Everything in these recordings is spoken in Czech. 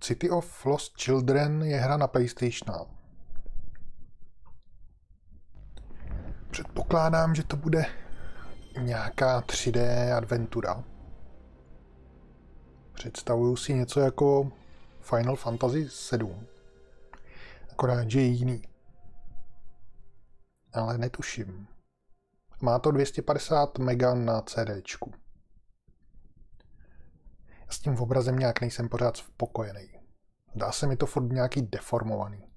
City of Lost Children je hra na PlayStation. Předpokládám, že to bude nějaká 3D adventura. Představuju si něco jako Final Fantasy 7. Akorát, že je jiný. Ale netuším. Má to 250 mega na CDčku. S tím obrazem nějak nejsem pořád spokojený. Dá se mi to furt nějaký deformovaný.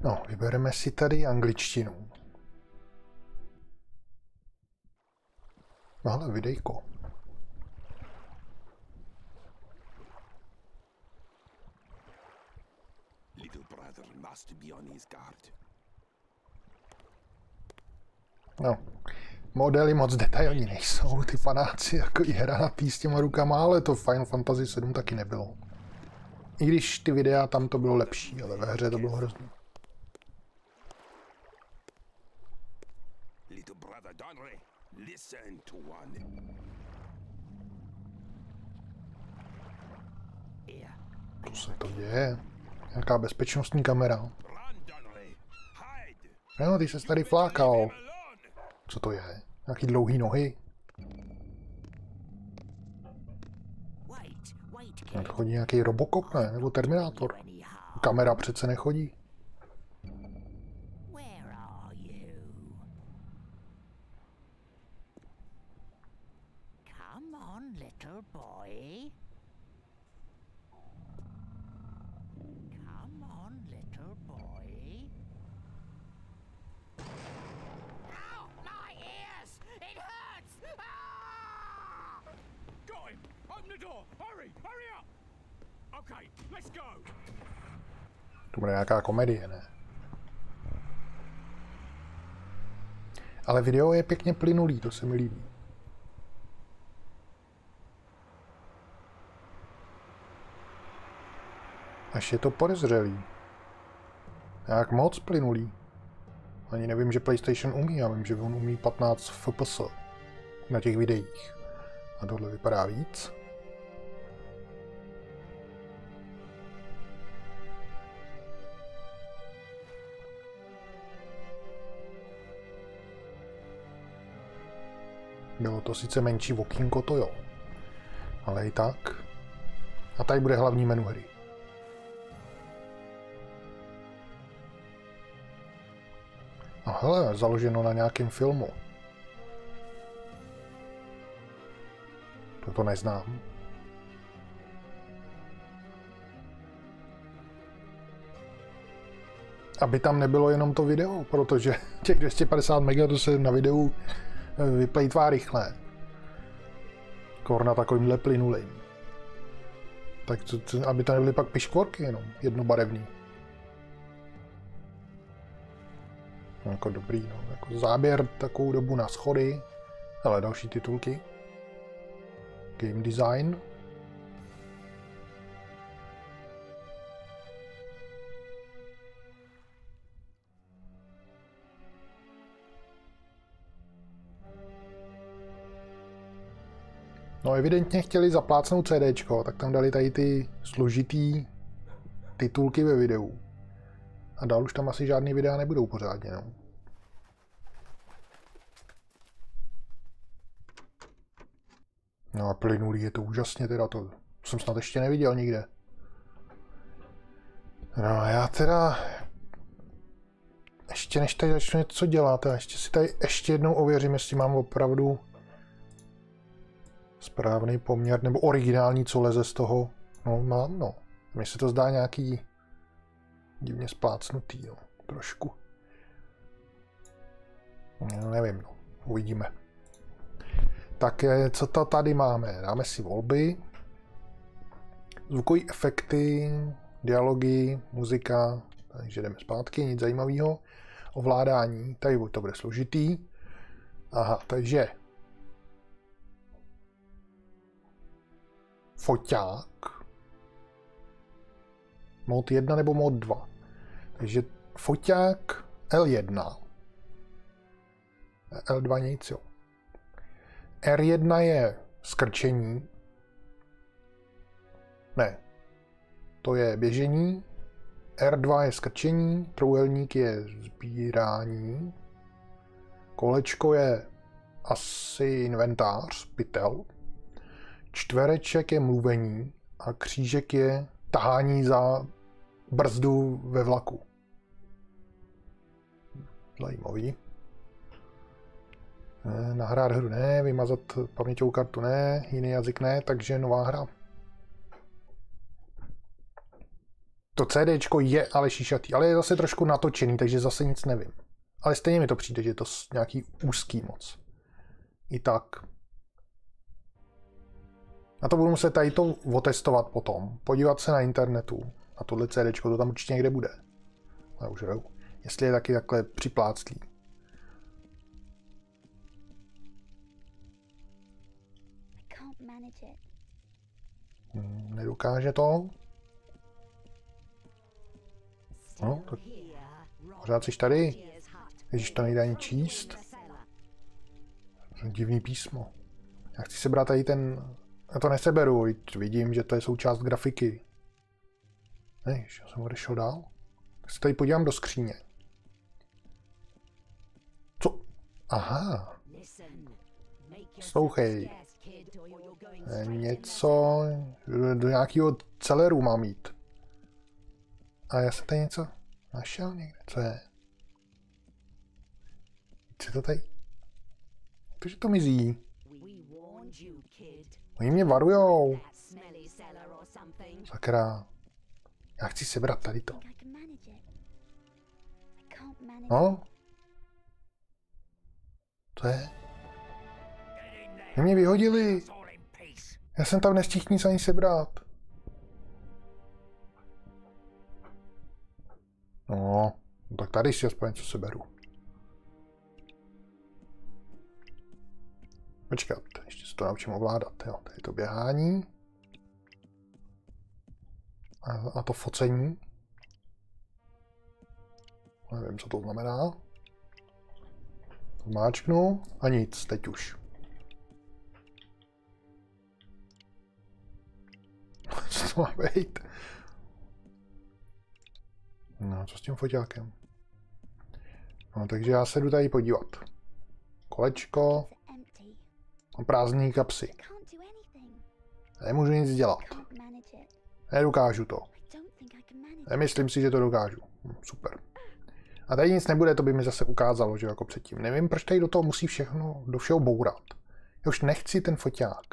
No, vybereme si tady angličtinu. Ale videjko. No, modely moc detailní nejsou, ty panáci jako i hra s těma rukama, ale to Final Fantasy 7 taky nebylo. I když ty videa tam to bylo lepší, ale ve hře to bylo hrozný. Listen to one. Co se to děje? Nějaká bezpečnostní kamera. No, ty se tady flákal. Co to je? Nějaký dlouhý nohy? Chodí nějaký Robocop, ne? Nebo Terminátor? Kamera přece nechodí. To bude nějaká komedie, ne? Ale video je pěkně plynulý, to se mi líbí. Až je to podezřelý. Jak moc plynulý. Ani nevím, že PlayStation umí, já vím, že on umí 15 FPS na těch videích. A tohle vypadá víc. Bylo to sice menší okýnko, to jo. Ale i tak. A tady bude hlavní menu hry. A hele, založeno na nějakém filmu. Toto neznám. Aby tam nebylo jenom to video, protože těch 250 MB to se na videu vyplejtvá rychle. Korna takovýmhle plynulým. Tak to, to, aby to nebyly pak piškvorky jenom, jednobarevný. No, jako dobrý, no. Jako záběr takovou dobu na schody. Ale další titulky. Game design. Evidentně chtěli zaplácnout CD, tak tam dali tady ty složitý titulky ve videu. A dál už tam asi žádný videa nebudou pořádně, no. No a plynulý je to úžasně teda, to jsem snad ještě neviděl nikde. No a já teda ještě než tady začnu něco dělat, a ještě si tady ještě jednou ověřím, jestli mám opravdu správný poměr, nebo originální, co leze z toho. No, mám, no. Mně se to zdá nějaký divně splácnutý, no. Trošku. No, nevím, no. Uvidíme. Tak eh, co to tady máme? Dáme si volby. Zvukové efekty, dialogy, muzika, takže jdeme zpátky, nic zajímavého. Ovládání, tady to bude složitý. Aha, takže foťák, mod 1 nebo mod 2. Takže foťák L1, L2 nic, jo. R1 je skrčení. Ne. To je běžení. R2 je skrčení, trouhelník je sbírání. Kolečko je asi inventář, pytel. Čtvereček je mluvení a křížek je tahání za brzdu ve vlaku. Zajímavý. Ne, nahrát hru ne, vymazat paměťovou kartu ne, jiný jazyk ne, takže nová hra. To CD je ale šíšatý, ale je zase trošku natočený, takže zase nic nevím. Ale stejně mi to přijde, že je to nějaký úzký moc. I tak. A to budu muset tady to otestovat potom. Podívat se na internetu. Na tohle CD, to tam určitě někde bude. Ale už jdou. Jestli je taky takhle připláctlý. Hmm, nedokáže to. No, tak pořád jsi tady. Když to nejde ani číst. Divný písmo. Já chci sebrat tady ten... Já to neseberu, vidím, že to je součást grafiky. Ne, já jsem odešel dál. Tak se tady podívám do skříně. Co? Aha. Slouchej. Něco do nějakého celeru mám jít. A já jsem tady něco našel někde. Co je? Co to tady? Protože to mizí. Oni mě varujou. Sakra. Já chci sebrat tady to. No? Co je? Mě vyhodili. Já jsem tam nestihl nic ani sebrat. No, tak tady si aspoň něco seberu. Počkat, se to naučím ovládat. Jo, tady to běhání. A, a to focení. Nevím, co to znamená. Zmáčknu a nic, teď už. co to má být? No, co s tím foťákem? No, takže já se jdu tady podívat. Kolečko. A prázdný kapsy. Nemůžu nic dělat. Nedokážu to. Nemyslím si, že to dokážu. Hm, super. A tady nic nebude, to by mi zase ukázalo, že jako předtím. Nevím, proč tady do toho musí všechno, do všeho bourat. Já už nechci ten foťák.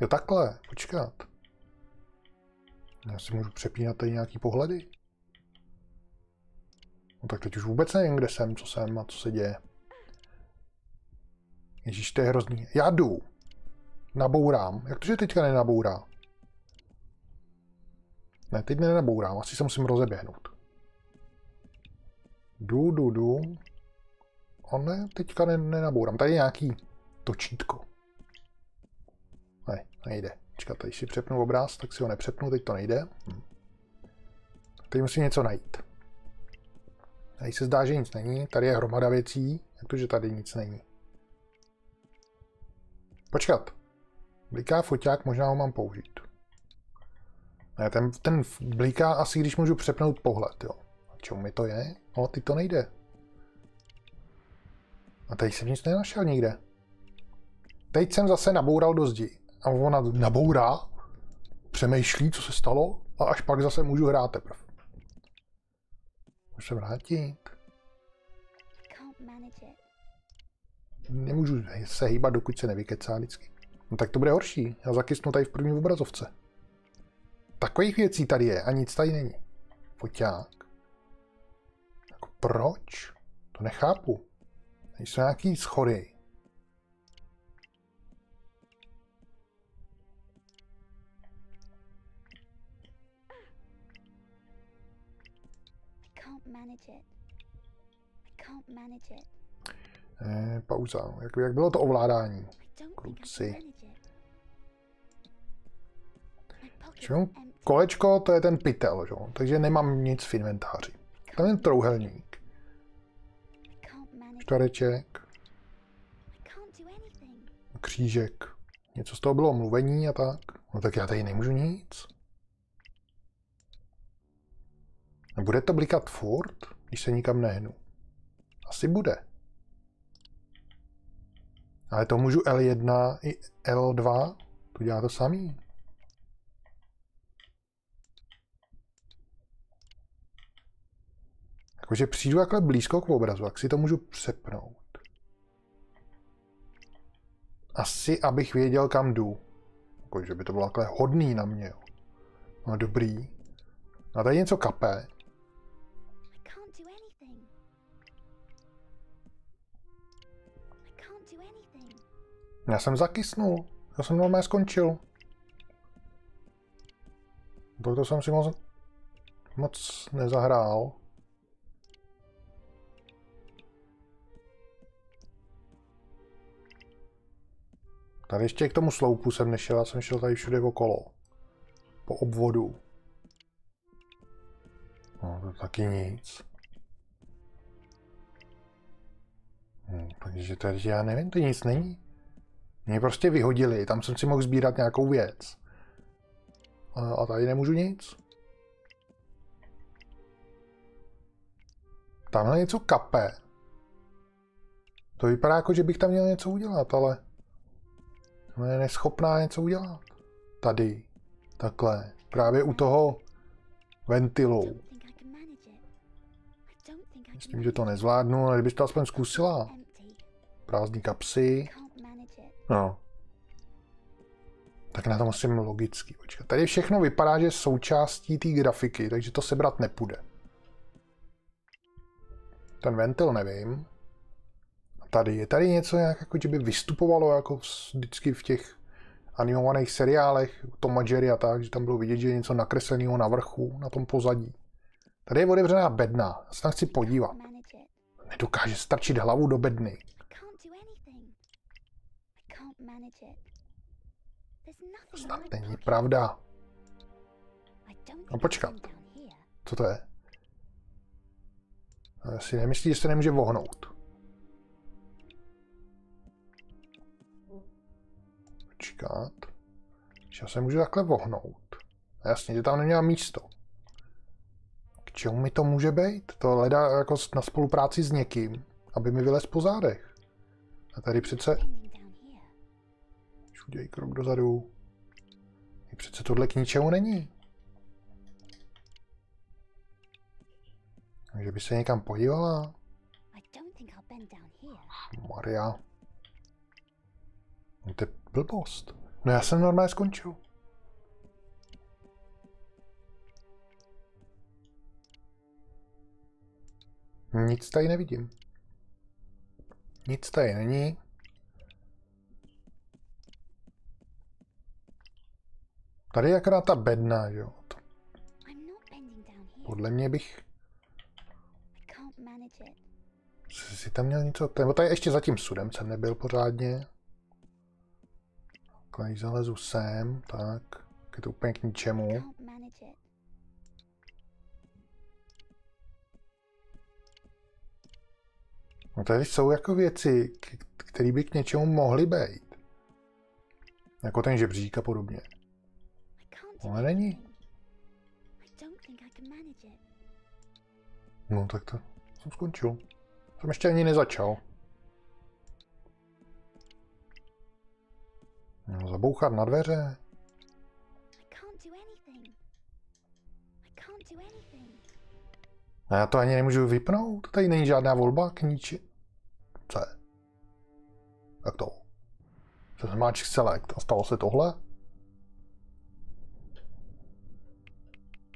Jo takhle, počkat. Já si můžu přepínat tady nějaký pohledy. No tak teď už vůbec nevím, kde jsem, co jsem a co se děje. Ježíš, to je hrozný. Já jdu. Nabourám. Jak to, že teďka nenabourá? Ne, teď nenabourám. Asi se musím rozeběhnout. Jdu, jdu, jdu. On ne, teďka nenabourám. Tady je nějaký točítko. Ne, nejde. Počkat, tady si přepnu obraz, tak si ho nepřepnu, teď to nejde. Hm. Teď musím něco najít. Tady se zdá, že nic není. Tady je hromada věcí, jak to, že tady nic není. Počkat. Bliká foťák, možná ho mám použít. Ne, ten, ten bliká asi, když můžu přepnout pohled, jo. A čemu mi to je? No, ty to nejde. A tady jsem nic nenašel nikde. Teď jsem zase naboural do zdi a ona nabourá, přemýšlí, co se stalo a až pak zase můžu hrát teprve. Můžu se vrátit. Nemůžu se hýbat, dokud se nevykecá vždycky. No tak to bude horší. Já zakysnu tady v první obrazovce. Takových věcí tady je a nic tady není. Foťák. Jako proč? To nechápu. Nejsou nějaký schody. Eh, pauza. Jak, jak bylo to ovládání? Kluci. Kolečko, to je ten pytel, že? takže nemám nic v inventáři. Tam je trouhelník. Čtvereček. Křížek. Něco z toho bylo mluvení a tak. No tak já tady nemůžu nic. Bude to blikat furt, když se nikam nehnu? Asi bude. Ale to můžu L1 i L2, to dělá to samý. Jakože přijdu takhle blízko k obrazu, tak si to můžu přepnout. Asi, abych věděl, kam jdu. Jakože by to bylo takhle hodný na mě. No dobrý. A tady něco kape. Já jsem zakysnul. Já jsem normálně skončil. Proto jsem si moc, moc nezahrál. Tady ještě k tomu sloupu jsem nešel, já jsem šel tady všude okolo. Po obvodu. No, to taky nic. Hm, takže tady já nevím, to nic není. Mě prostě vyhodili, tam jsem si mohl sbírat nějakou věc. A, tady nemůžu nic. Tamhle něco kape. To vypadá jako, že bych tam měl něco udělat, ale... je neschopná něco udělat. Tady. Takhle. Právě u toho ventilu. Myslím, že to nezvládnu, ale kdybych to aspoň zkusila. Prázdný kapsy. No. Tak na to musím logicky počkat. Tady všechno vypadá, že je součástí té grafiky, takže to sebrat nepůjde. Ten ventil nevím. Tady je tady něco nějak, jako, že by vystupovalo jako vždycky v těch animovaných seriálech, Tom a Jerry a tak, že tam bylo vidět, že je něco nakresleného na vrchu, na tom pozadí. Tady je otevřená bedna, já se tam chci podívat. Nedokáže strčit hlavu do bedny. Snad není pravda. No počkat. Co to je? Já si nemyslí, že se nemůže vohnout. Počkat. Já se můžu takhle vohnout. Jasně, že tam neměla místo. K čemu mi to může být? To hledá jako na spolupráci s někým, aby mi vylez po zádech. A tady přece udělej krok dozadu. I přece tohle k ničemu není. Takže by se někam podívala. Maria. No to je blbost. No já jsem normálně skončil. Nic tady nevidím. Nic tady není. Tady je akorát ta bedna, jo. Podle mě bych... Si tam měl něco... Nebo tady ještě za tím sudem jsem nebyl pořádně. Když zalezu sem, tak... Je to úplně k ničemu. No tady jsou jako věci, které by k něčemu mohly být. Jako ten žebřík a podobně. Ale není. No tak to jsem skončil. Jsem ještě ani nezačal. No, zabouchat na dveře. A já to ani nemůžu vypnout. Tady není žádná volba k niči. Co je? Jak to? Se zmáčk select a stalo se tohle?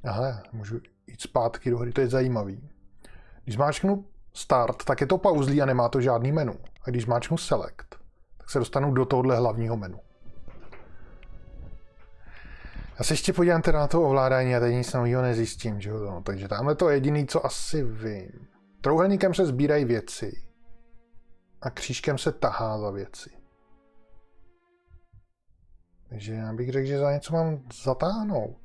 Aha, můžu jít zpátky do hry, to je zajímavý. Když máčknu start, tak je to pauzlí a nemá to žádný menu. A když máčknu select, tak se dostanu do tohohle hlavního menu. Já se ještě podívám teda na to ovládání a tady nic nového nezjistím, že jo? No, takže tamhle to je jediný, co asi vím. Trouhelníkem se sbírají věci a křížkem se tahá za věci. Takže já bych řekl, že za něco mám zatáhnout.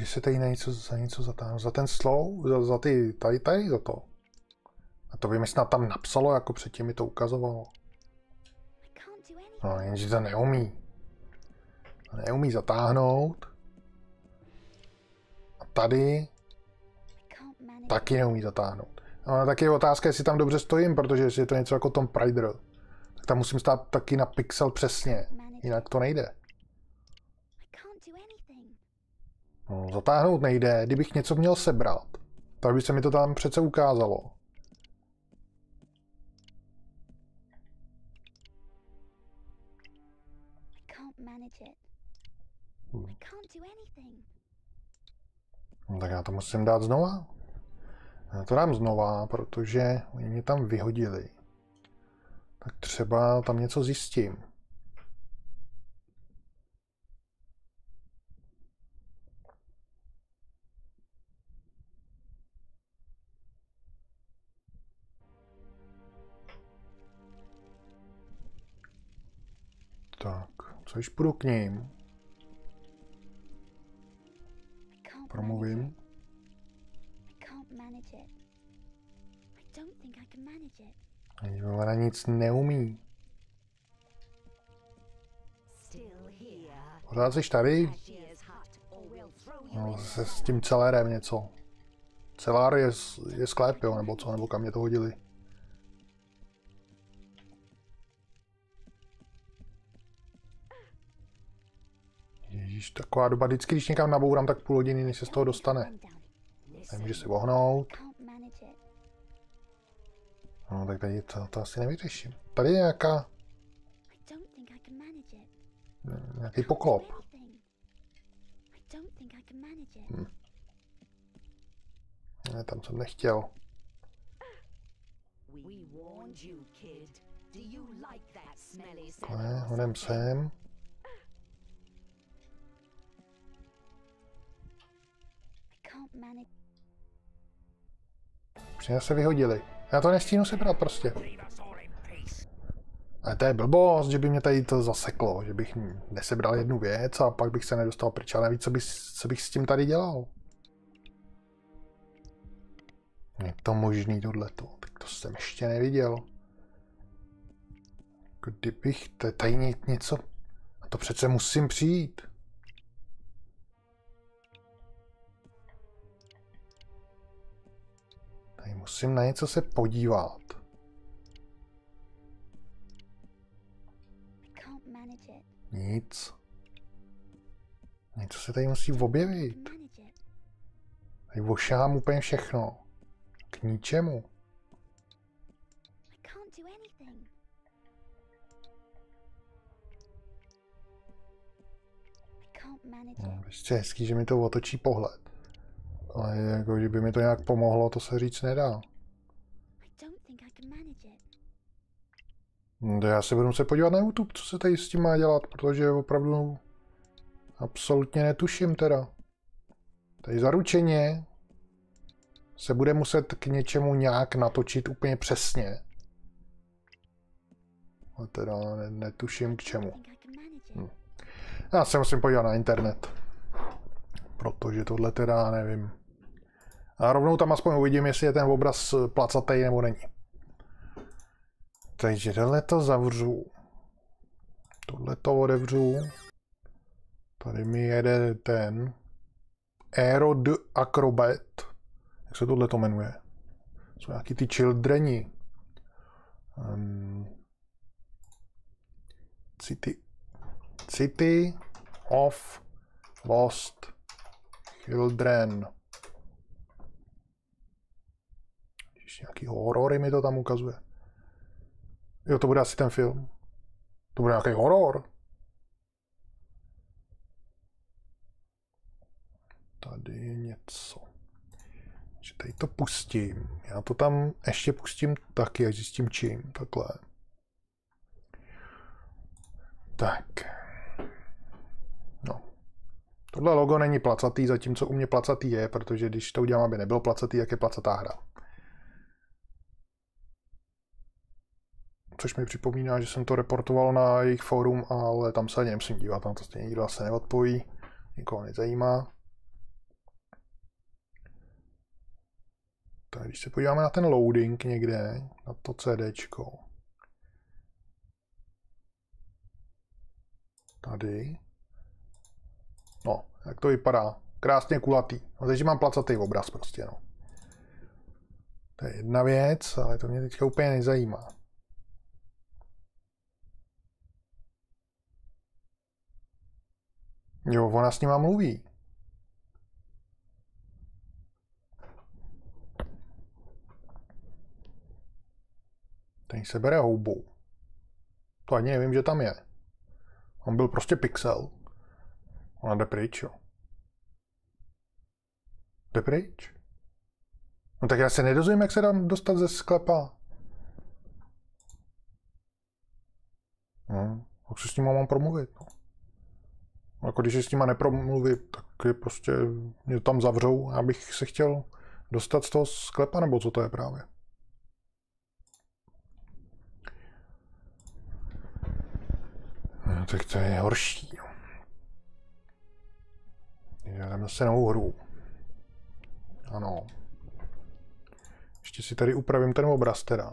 Může se tady na něco, za něco zatáhnout. Za ten slow? Za, za ty tady, tady, za to? A to by mi snad tam napsalo, jako předtím mi to ukazovalo. No, jenže to neumí. Neumí zatáhnout. A tady taky neumí zatáhnout. No, taky je otázka, jestli tam dobře stojím, protože jestli je to něco jako Tom Prider, tak tam musím stát taky na pixel přesně, jinak to nejde. No, zatáhnout nejde, kdybych něco měl sebrat, tak by se mi to tam přece ukázalo. Hmm. No, tak já to musím dát znova. Já to dám znova, protože oni mě tam vyhodili. Tak třeba tam něco zjistím. Tak, co když půjdu k ním? Promluvím. Ona nic neumí. Pořád jsi tady? No, se s tím celérem něco. Celár je, je sklep, jo, nebo co, nebo kam mě to hodili. Ježíš, taková doba, vždycky, když někam nabourám, tak půl hodiny, než se z toho dostane. Nemůže si vohnout. No, tak tady to, to asi nevyřeším. Tady je nějaká... Nějaký poklop. Hm. Ne, tam jsem nechtěl. Ne, honem sem. Mě se vyhodili. Já to nestínu sebrat prostě. Ale to je blbost, že by mě tady to zaseklo, že bych nesebral jednu věc a pak bych se nedostal pryč. Ale nevíc, co, by, co bych s tím tady dělal. Je to možný tohleto, tak to jsem ještě neviděl. Kdybych tady něco... A to přece musím přijít. Musím na něco se podívat. Nic. Něco se tady musí objevit. Tady vošám úplně všechno. K ničemu. No, ještě hezký, že mi to otočí pohled. Ale jako, že by mi to nějak pomohlo, to se říct nedá. No, já se budu se podívat na YouTube, co se tady s tím má dělat, protože opravdu absolutně netuším teda. Tady zaručeně se bude muset k něčemu nějak natočit úplně přesně. Ale teda netuším k čemu. Hm. Já se musím podívat na internet. Protože tohle teda nevím. A rovnou tam aspoň uvidím, jestli je ten obraz placatý nebo není. Takže tohle to zavřu. Tohle to otevřu. Tady mi jede ten Aerod Acrobat. Jak se tohle to jmenuje? Jsou nějaký ty childreni. Um, city, city of Lost Children. Nějaký horory mi to tam ukazuje. Jo, to bude asi ten film. To bude nějaký horor. Tady je něco. Že tady to pustím. Já to tam ještě pustím taky, až zjistím čím. Takhle. Tak. No. Tohle logo není placatý, zatímco u mě placatý je, protože když to udělám, aby nebylo placatý, jak je placatá hra. což mi připomíná, že jsem to reportoval na jejich fórum, ale tam se ani nemusím dívat, na to stejně nikdo se neodpojí, nikoho nezajímá. Tak když se podíváme na ten loading někde, na to CDčko, tady. No, jak to vypadá. Krásně kulatý. No, teď, mám placatý obraz prostě, no. To je jedna věc, ale to mě teďka úplně nezajímá. Jo, ona s ním mluví. Ten se bere houbou. To ani nevím, že tam je. On byl prostě pixel. Ona jde pryč, jo. Jde pryč. No tak já se nedozvím, jak se dám dostat ze sklepa. No, jak se s ním mám promluvit, no. Jako když se s nima nepromluvit, tak je prostě mě tam zavřou, abych se chtěl dostat z toho sklepa, nebo co to je právě. No, tak to je horší. Já dám zase novou hru. Ano. Ještě si tady upravím ten obraz teda.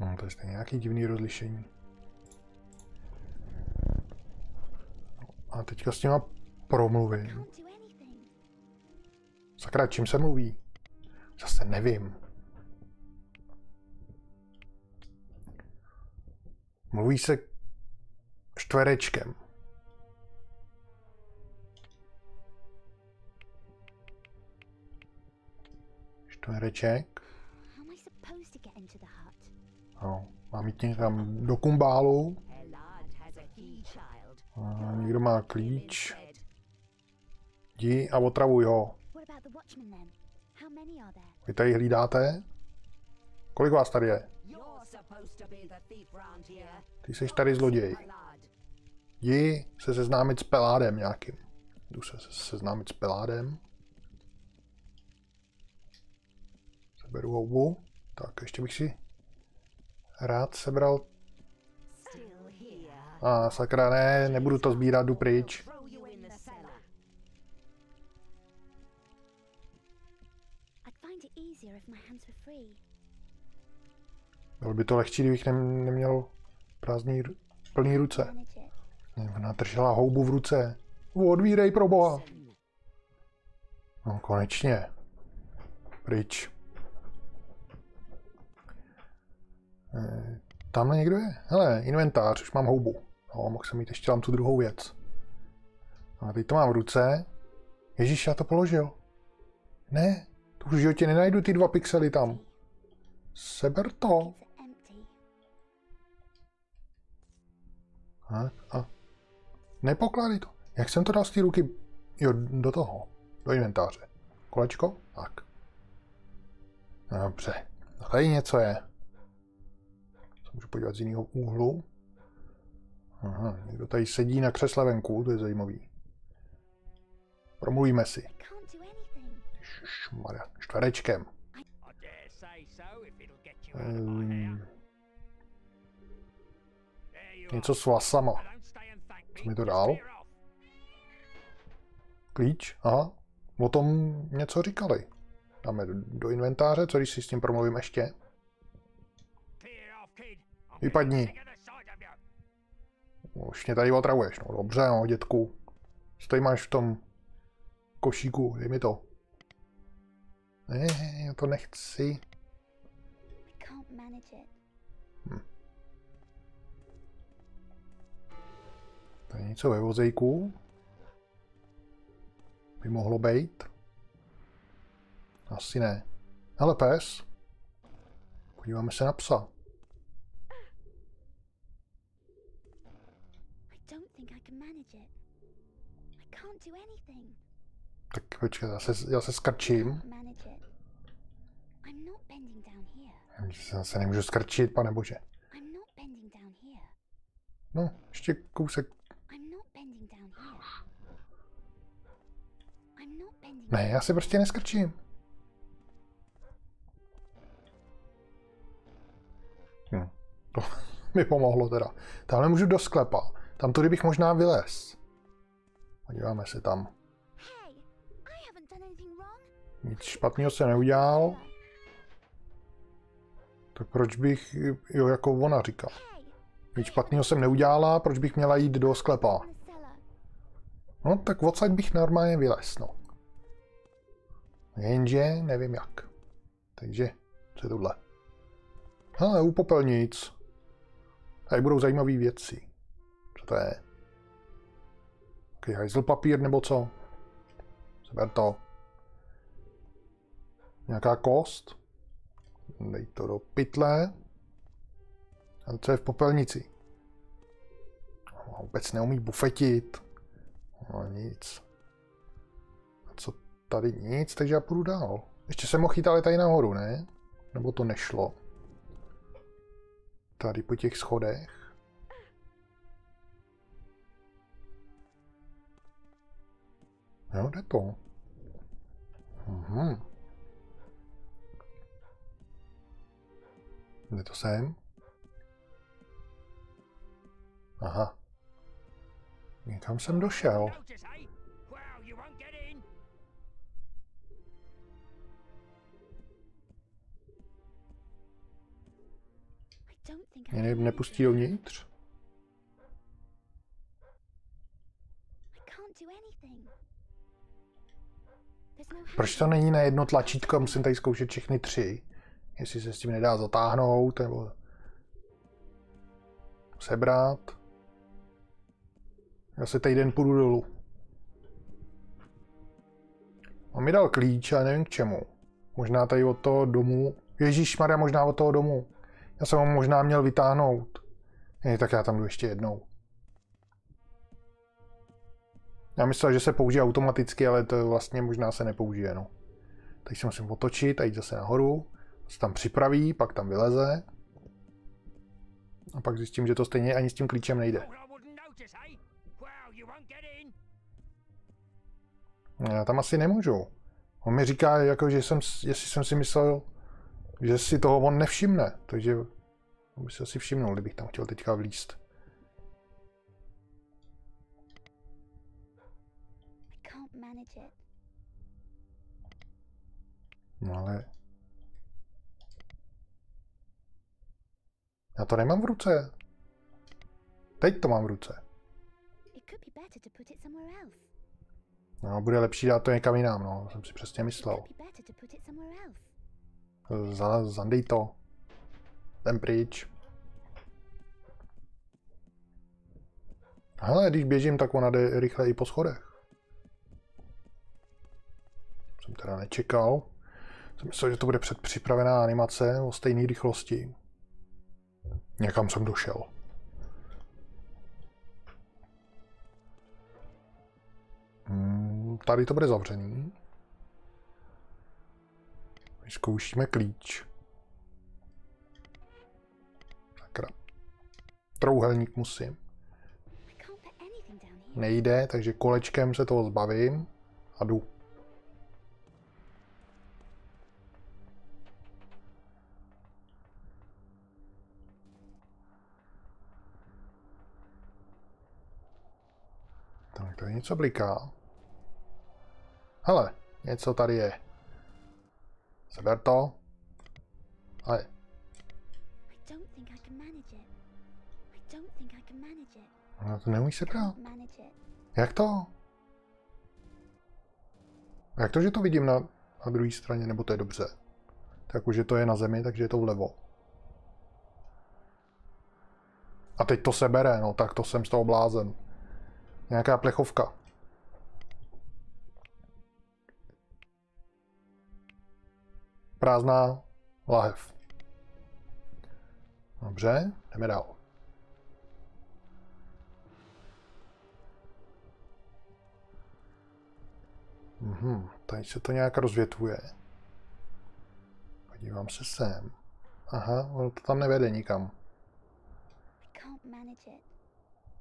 No, to je stejně nějaký divný rozlišení. A teďka s těma promluvím. Sakra, čím se mluví? Zase nevím. Mluví se čtverečkem. Čtvereček. No, mám jít někam do kumbálu. A někdo má klíč. Jdi a otravuj ho. Vy tady hlídáte? Kolik vás tady je? Ty jsi tady zloděj. Jdi se seznámit s Peládem nějakým. Jdu se seznámit s Peládem. Seberu houbu. Tak, ještě bych si rád sebral... A sakra, ne, nebudu to sbírat, jdu pryč. Bylo by to lehčí, kdybych neměl prázdný, plný ruce. Ona držela houbu v ruce. Odvírej pro boha. No konečně. Pryč. Tamhle někdo je? Hele, inventář, už mám houbu. No, mohl jsem mít ještě tam tu druhou věc. No, a teď to mám v ruce. Ježíš, já to položil. Ne, to už v životě nenajdu ty dva pixely tam. Seber to. A, a. Nepokládej to. Jak jsem to dal z té ruky? Jo, do toho. Do inventáře. Kolečko? Tak. Dobře. Tady něco je. Můžu podívat z jiného úhlu. Aha, někdo tady sedí na křesle venku, to je zajímavý. Promluvíme si. Šmaria, čtverečkem. Um, něco s vlasama. Co mi to dál? Klíč? Aha. O tom něco říkali. Dáme do, do inventáře, co když si s tím promluvím ještě? Vypadni. Už mě tady otravuješ. No dobře, no, dětku. Co tady máš v tom košíku? Dej mi to. Ne, já to nechci. Hm. To je něco ve vozejku. By mohlo být. Asi ne. Hele, pes. Podíváme se na psa. Tak počkej, já se, já se skrčím. Já se nemůžu skrčit, pane bože. No, ještě kousek. Ne, já se prostě neskrčím. Hm. To, mi pomohlo teda. Tamhle můžu do sklepa. Tam tudy bych možná vylez. Podíváme se tam. Nic špatného se neudělal. Tak proč bych, jo, jako ona říká. Nic špatného jsem neudělala, proč bych měla jít do sklepa? No, tak odsaď bych normálně vylez, no. Jenže nevím jak. Takže, co je tohle? Hele, u popelnic. Tady budou zajímavé věci. To je? Jaký hajzl papír nebo co? Seber to. Nějaká kost? Dej to do pytle. A co je v popelnici? No, vůbec neumí bufetit. No nic. A co tady nic, takže já půjdu dál. Ještě jsem jít ale tady nahoru, ne? Nebo to nešlo? Tady po těch schodech. Jo, jde to. Mhm. Jde to sem? Aha. Někam jsem došel. Notice, eh? Well, Proč to není na jedno tlačítko musím tady zkoušet všechny tři? Jestli se s tím nedá zatáhnout, nebo sebrat. Já se týden půjdu dolů. On mi dal klíč, ale nevím k čemu. Možná tady od toho domu. Ježíš Maria, možná od toho domu. Já jsem ho možná měl vytáhnout. Ne, tak já tam jdu ještě jednou. Já myslel, že se použije automaticky, ale to vlastně možná se nepoužije, no. Teď se musím otočit a jít zase nahoru. Se tam připraví, pak tam vyleze. A pak zjistím, že to stejně ani s tím klíčem nejde. In. Já tam asi nemůžu. On mi říká, jako, že jsem, jestli jsem si myslel, že si toho on nevšimne. Takže by si asi všimnul, kdybych tam chtěl teďka vlíst. It. No ale... Já to nemám v ruce. Teď to mám v ruce. No, bude lepší dát to někam jinam, no. Jsem si přesně myslel. Za, zandej to. Jdem pryč. Hele, když běžím, tak ona jde rychle i po schodech. Teda nečekal. Jsem myslel, že to bude předpřipravená animace o stejné rychlosti. Někam jsem došel. Hmm, tady to bude zavřený. Vyzkoušíme klíč. Sakra. Trouhelník musím. Nejde, takže kolečkem se toho zbavím a jdu. Tady něco bliká. Hele, něco tady je. Seber to. Ale, it. no to neumíš sebrat. Jak to? Jak to, že to vidím na, na druhé straně, nebo to je dobře? Tak už, že to je na zemi, takže je to vlevo. A teď to sebere, no tak to jsem z toho blázen. Nějaká plechovka. Prázdná lahev. Dobře, jdeme dál. Mhm, tady se to nějak rozvětvuje. Podívám se sem. Aha, ono to tam nevede nikam.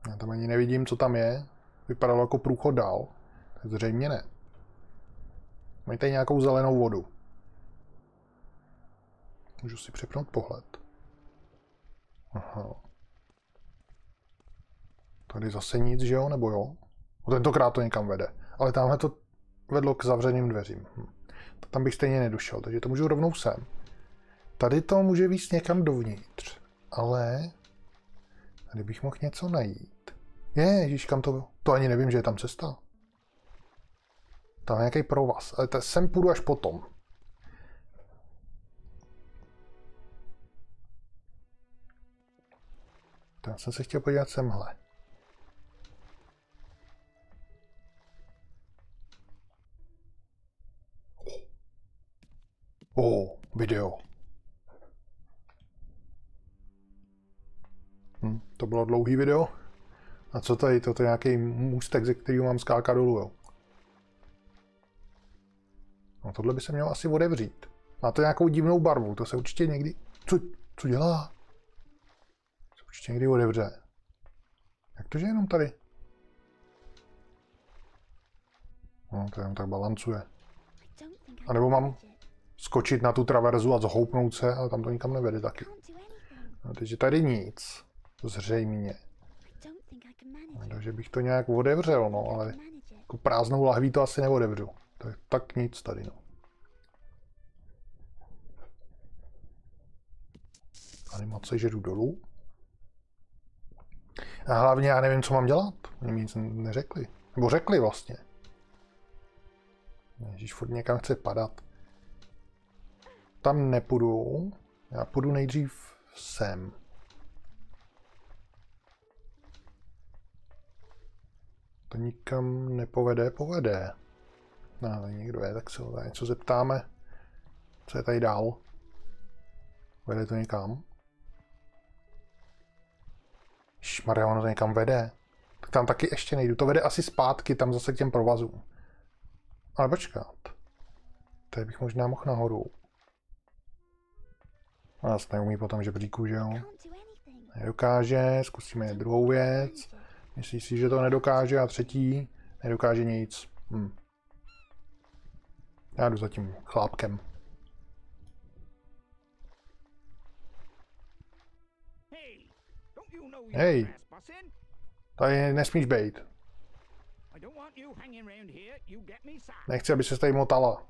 Já tam ani nevidím, co tam je. Vypadalo jako průchod dál. Zřejmě ne. Mají tady nějakou zelenou vodu. Můžu si přepnout pohled. Aha. Tady zase nic, že jo, nebo jo? No, tentokrát to někam vede. Ale tamhle to vedlo k zavřeným dveřím. Hm. Tak tam bych stejně nedošel, takže to můžu rovnou sem. Tady to může víc někam dovnitř, ale tady bych mohl něco najít. Je, ježiš, kam to To ani nevím, že je tam cesta. Tam je nějaký provaz, ale to sem půjdu až potom. Tak jsem se chtěl podívat semhle. Oh, video. Hm, to bylo dlouhý video. A co tady? To je nějaký můstek, ze kterého mám skákat dolů, jo. No tohle by se mělo asi otevřít. Má to nějakou divnou barvu, to se určitě někdy... Co, co dělá? Se určitě někdy otevře. Jak to, že jenom tady? No, to jenom tak balancuje. A nebo mám skočit na tu traverzu a zhoupnout se, ale tam to nikam nevede taky. No, takže tady nic. Zřejmě. I don't think I can manage it. Takže bych to nějak otevřel, no, ale jako prázdnou lahví to asi neotevřu. Tak, tak nic tady, no. Animace, že jdu dolů. A hlavně já nevím, co mám dělat. Oni mi nic neřekli. Nebo řekli vlastně. Ježíš, furt někam chce padat. Tam nepůjdu. Já půjdu nejdřív sem. To nikam nepovede, povede. No, ale někdo je, tak se ho něco zeptáme. Co je tady dál? Vede to někam? Šmarja, ono to někam vede. Tak tam taky ještě nejdu. To vede asi zpátky, tam zase k těm provazům. Ale počkat. Tady bych možná mohl nahoru. A zase neumí potom žebříku, že jo? Nedokáže, zkusíme druhou věc. Manage it. Myslí si, že to nedokáže a třetí nedokáže nic. Hm. Já jdu za tím chlápkem. Trespassing? Tady nesmíš bejt. Sacked. Nechci, aby se tady motala.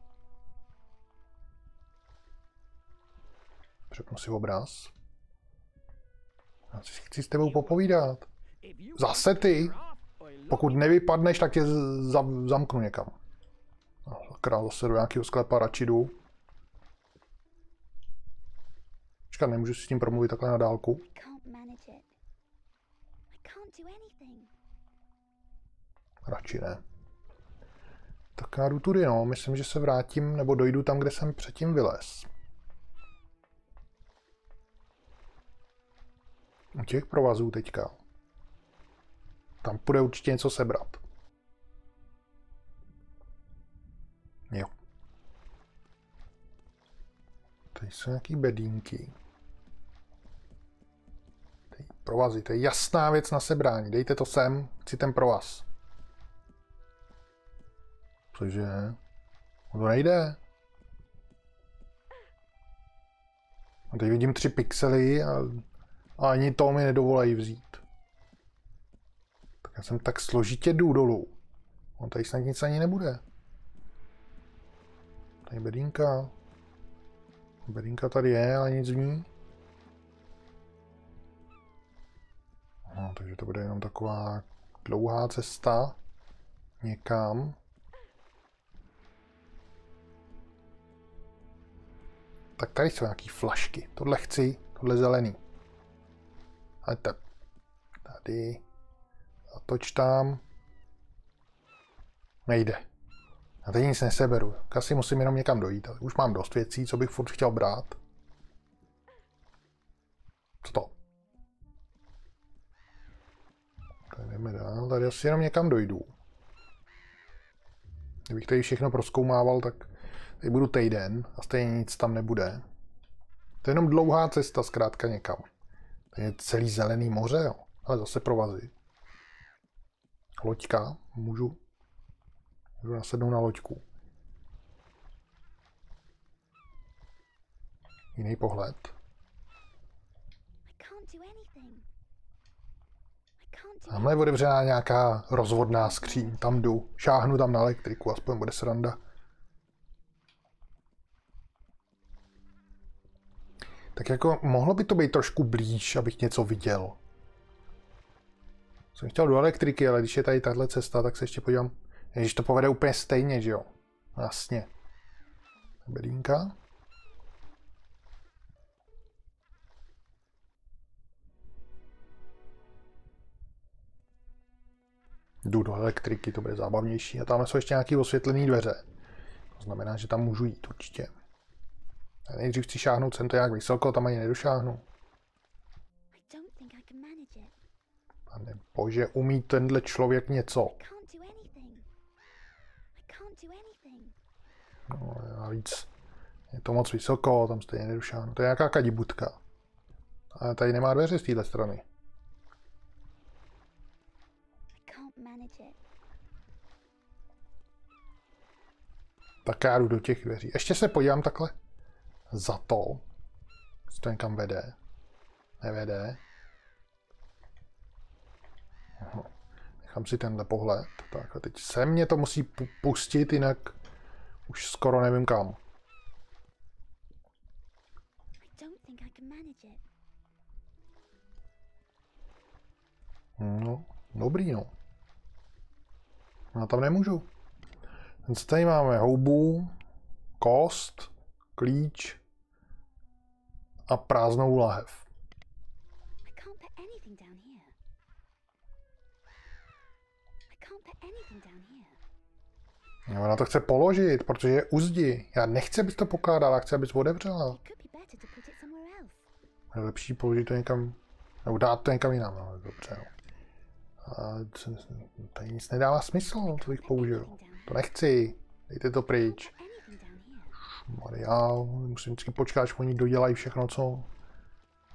Přepnu si obraz. Já si chci s tebou popovídat. Zase ty. Pokud nevypadneš, tak tě zamknu někam. A Sakra, zase do nějakého sklepa radši jdu. Počkat, nemůžu si s tím promluvit takhle na dálku. Radši ne. Tak já jdu tudy, no. Myslím, že se vrátím, nebo dojdu tam, kde jsem předtím vylez. U těch provazů teďka. Tam půjde určitě něco sebrat. Jo. Tady jsou nějaký bedínky. Tady provazy, to je jasná věc na sebrání. Dejte to sem, chci ten provaz. Cože? To nejde. A teď vidím tři pixely a, a ani to mi nedovolají vzít. Já jsem tak složitě jdu dolů. On tady snad nic ani nebude. Tady bedínka. Bedínka tady je, ale nic v ní. No, takže to bude jenom taková dlouhá cesta někam. Tak tady jsou nějaký flašky. Tohle chci, tohle zelený. A ta, tady. Zatoč tam. Nejde. A teď nic neseberu. Tak Asi musím jenom někam dojít. Už mám dost věcí, co bych furt chtěl brát. Co to? Tady jdeme dál. Tady asi jenom někam dojdu. Kdybych tady všechno proskoumával, tak Teď budu týden a stejně nic tam nebude. To je jenom dlouhá cesta zkrátka někam. To je celý zelený moře, jo. Ale zase provazy. Loďka, můžu, můžu nasednout na loďku. Jiný pohled. Tamhle je otevřená nějaká rozvodná skříň. Tam jdu. Šáhnu tam na elektriku, aspoň bude sranda. Tak jako mohlo by to být trošku blíž, abych něco viděl. Jsem chtěl do elektriky, ale když je tady tahle cesta, tak se ještě podívám. Když to povede úplně stejně, že jo? Jasně. Bedínka. Jdu do elektriky, to bude zábavnější. A tam jsou ještě nějaké osvětlené dveře. To znamená, že tam můžu jít určitě. Já nejdřív chci šáhnout sem to nějak vysoko, tam ani nedošáhnu. I don't think I can manage it. Pane bože, umí tenhle člověk něco. No, navíc je to moc vysoko, tam stejně nedošáhnu. To je nějaká kadibutka. A tady nemá dveře z téhle strany. Tak já jdu do těch dveří. Ještě se podívám takhle za to, jestli to někam vede. Nevede. Aha. Nechám si tenhle pohled. Tak a teď se mě to musí pu- pustit, jinak už skoro nevím kam. No, dobrý no. No tam nemůžu. Ten co tady máme? Houbu, kost, klíč a prázdnou lahev. No, ona to chce položit, protože je u zdi. Já nechci, abys to pokládala, chci, abys otevřela. Else. Je lepší položit to někam, nebo dát to někam jinam, no, dobře. No. A co- tady nic nedává smysl, co bych použil. To nechci, dejte to pryč. Maria, musím vždycky počkat, až oni dodělají všechno, co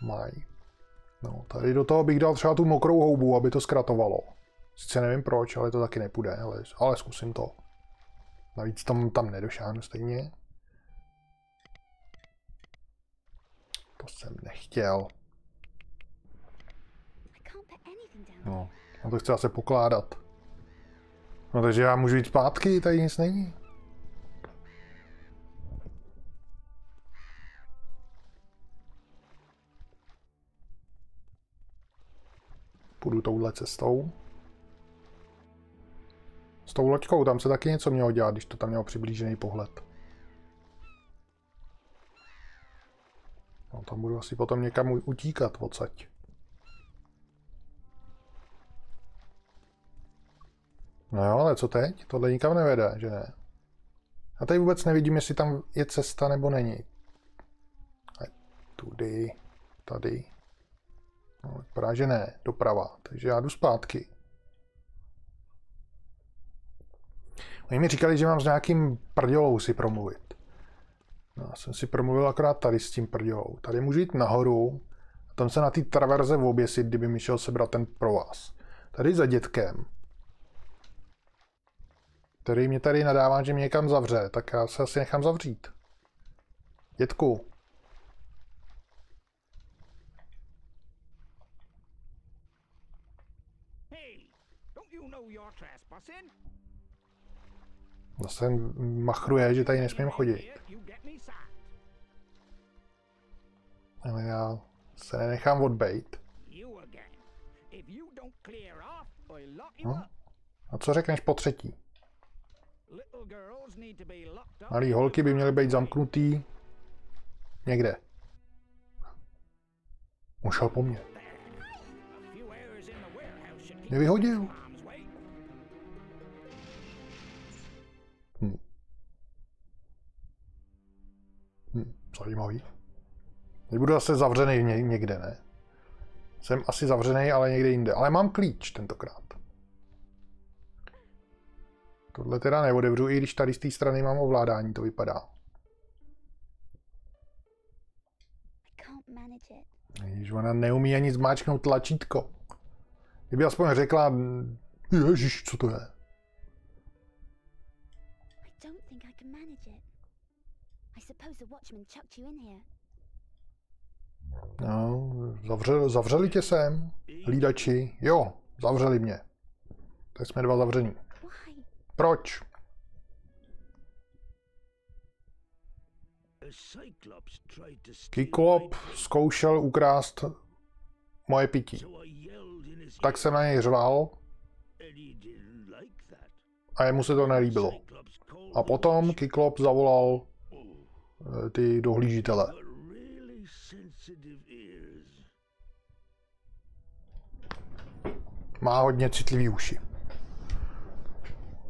mají. No, tady do toho bych dal třeba tu mokrou houbu, aby to zkratovalo. Sice nevím proč, ale to taky nepůjde, ale, ale zkusím to. Navíc tam, tam nedošáhnu stejně. To jsem nechtěl. No, a to chci asi pokládat. No takže já můžu jít zpátky, tady nic není. Půjdu touhle cestou. S tou loďkou, tam se taky něco mělo dělat, když to tam mělo přiblížený pohled. No, tam budu asi potom někam utíkat odsaď. No jo, ale co teď? Tohle nikam nevede, že ne? A tady vůbec nevidím, jestli tam je cesta nebo není. A tudy, tady. No, vypadá, že ne, doprava. Takže já jdu zpátky. Oni mi říkali, že mám s nějakým prdělou si promluvit. No, jsem si promluvil akorát tady s tím prdělou. Tady můžu jít nahoru a tam se na té traverze oběsit, kdyby mi šel sebrat ten provaz. Tady za dětkem který mě tady nadává, že mě někam zavře, tak já se asi nechám zavřít. Dětku, zase machruje, že tady nesmím chodit. Ale já se nenechám odbejt. No. A co řekneš po třetí? Malý holky by měly být zamknutý někde. On šel po mně. Few zajímavý. Teď budu zase zavřený ně- někde, ne? Jsem asi zavřený, ale někde jinde. Ale mám klíč tentokrát. Tohle teda neodevřu, i když tady z té strany mám ovládání, to vypadá. Ježiš, ona neumí ani zmáčknout tlačítko. Kdyby aspoň řekla, ježiš, co to je? No, zavře, zavřeli tě sem, hlídači. Jo, Zavřeli mě. Tak jsme dva zavření. Proč? Kyklop my- zkoušel ukrást moje pití. Tak jsem na něj řval a jemu se to nelíbilo. A potom Kyklop zavolal ty dohlížitele. Má hodně citlivý uši.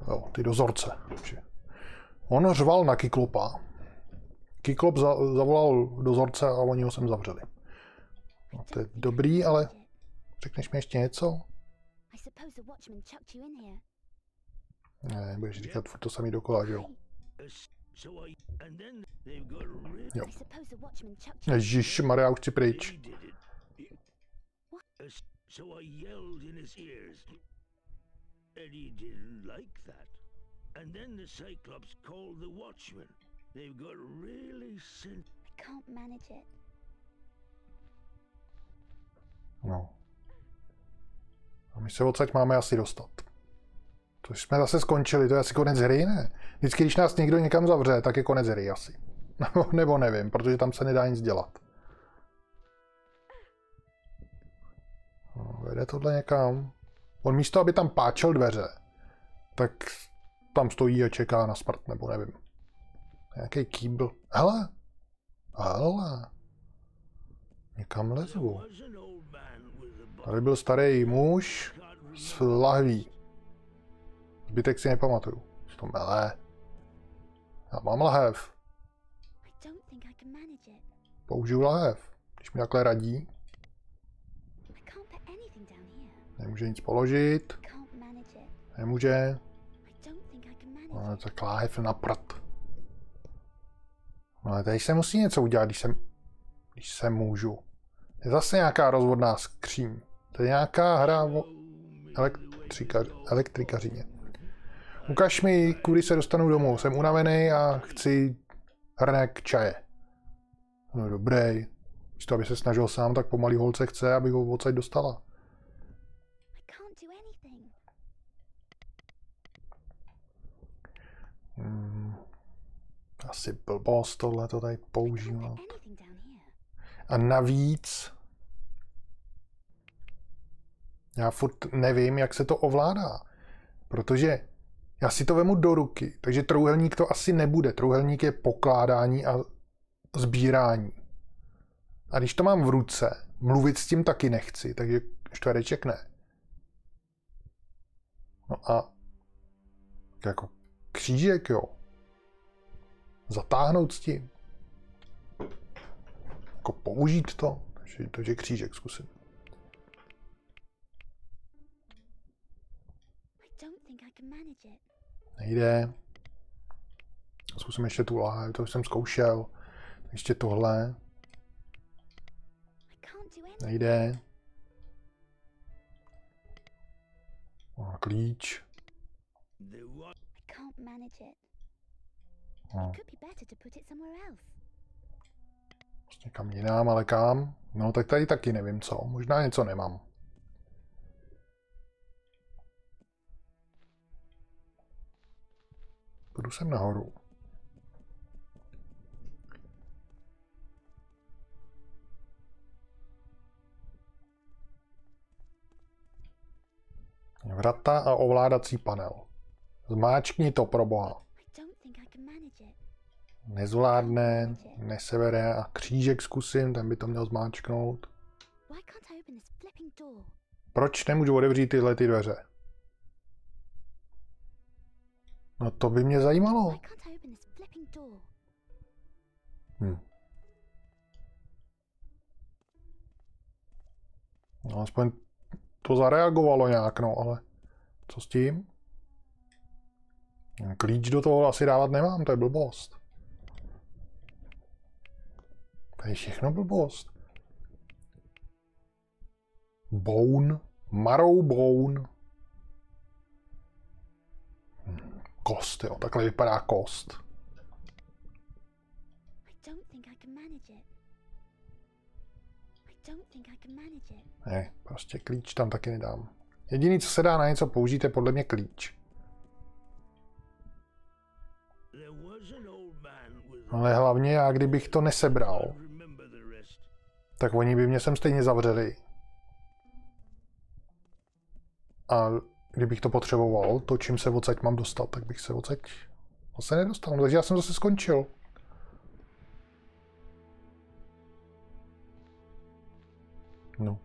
Jo, ty dozorce. On řval na Kyklopa. Kyklop za, zavolal dozorce a oni ho sem zavřeli. No, to je dobrý, ale řekneš mi ještě něco? Ne, budeš říkat furt to samý dokola, že jo? A s- So I and then they've got really Jo. I suppose the watchman chucked you. Ježíš, Maria, už chci pryč. he did it. So I yelled in his ears, and he didn't like that. And then the Cyclops called the watchman. They've got really sen- I can't manage it. No. A my se odsaď máme asi dostat. To jsme zase skončili, to je asi konec hry, ne? Vždycky, když nás někdo někam zavře, tak je konec hry asi. Nebo- Nebo nevím, protože tam se nedá nic dělat. No, vede tohle někam. On místo, aby tam páčel dveře, tak tam stojí a čeká na smrt, nebo nevím. Nějaký kýbl. Hele! Hele! Někam lezu. Tady byl starý muž s lahví. Zbytek si nepamatuju. Co to melé. Já mám lahev. I don't think I can manage it. Použiju lahev. Když mi takhle radí, I can't put anything down here. nemůže nic položit. Nemůže. Manage No, tak láhev na prd. No ale tady se musí něco udělat, když jsem, když se můžu. Je zase nějaká rozvodná skříň. To je nějaká hra o elektrika, elektrikařině. Ukaž mi, kudy se dostanu domů. Jsem unavený a chci hrnek čaje. No dobrý. Místo, aby se snažil sám, tak pomalý holce chce, aby ho odsaď dostala. Hmm. Asi blbost tohle to tady používat. A navíc já furt nevím, jak se to ovládá. Protože já si to vemu do ruky, takže trouhelník to asi nebude. Trouhelník je pokládání a sbírání. A když to mám v ruce, mluvit s tím taky nechci, takže čtvereček ne. No a jako křížek, jo. Zatáhnout s tím jako použít to, takže, takže křížek zkusím. Nejde. Zkusím ještě tu láhev, to už jsem zkoušel. Ještě tohle, nejde. O, klíč. No, prostě kam jinam, ale kam? No tak tady taky nevím co. Možná něco nemám. Půjdu sem nahoru. Vrata a ovládací panel. Zmáčkni to pro boha. Nezvládne, nesevere a křížek zkusím, ten by to měl zmáčknout. Proč nemůžu otevřít tyhle ty dveře? No to by mě zajímalo. Hm. No, aspoň to zareagovalo nějak, no, ale co s tím? Klíč do toho asi dávat nemám, to je blbost. To je všechno blbost. Bone, marrow bone. Kost, jo, takhle vypadá kost. I don't think I can manage it. I don't think I can manage it. Ne, prostě klíč tam taky nedám. Jediný, co se dá na něco použít, je podle mě klíč. There was an old man with Ale hlavně já, kdybych to nesebral, tak oni by mě sem stejně zavřeli. A kdybych to potřeboval, to, čím se odsaď mám dostat, tak bych se odsaď zase nedostal. No, takže já jsem zase skončil. No.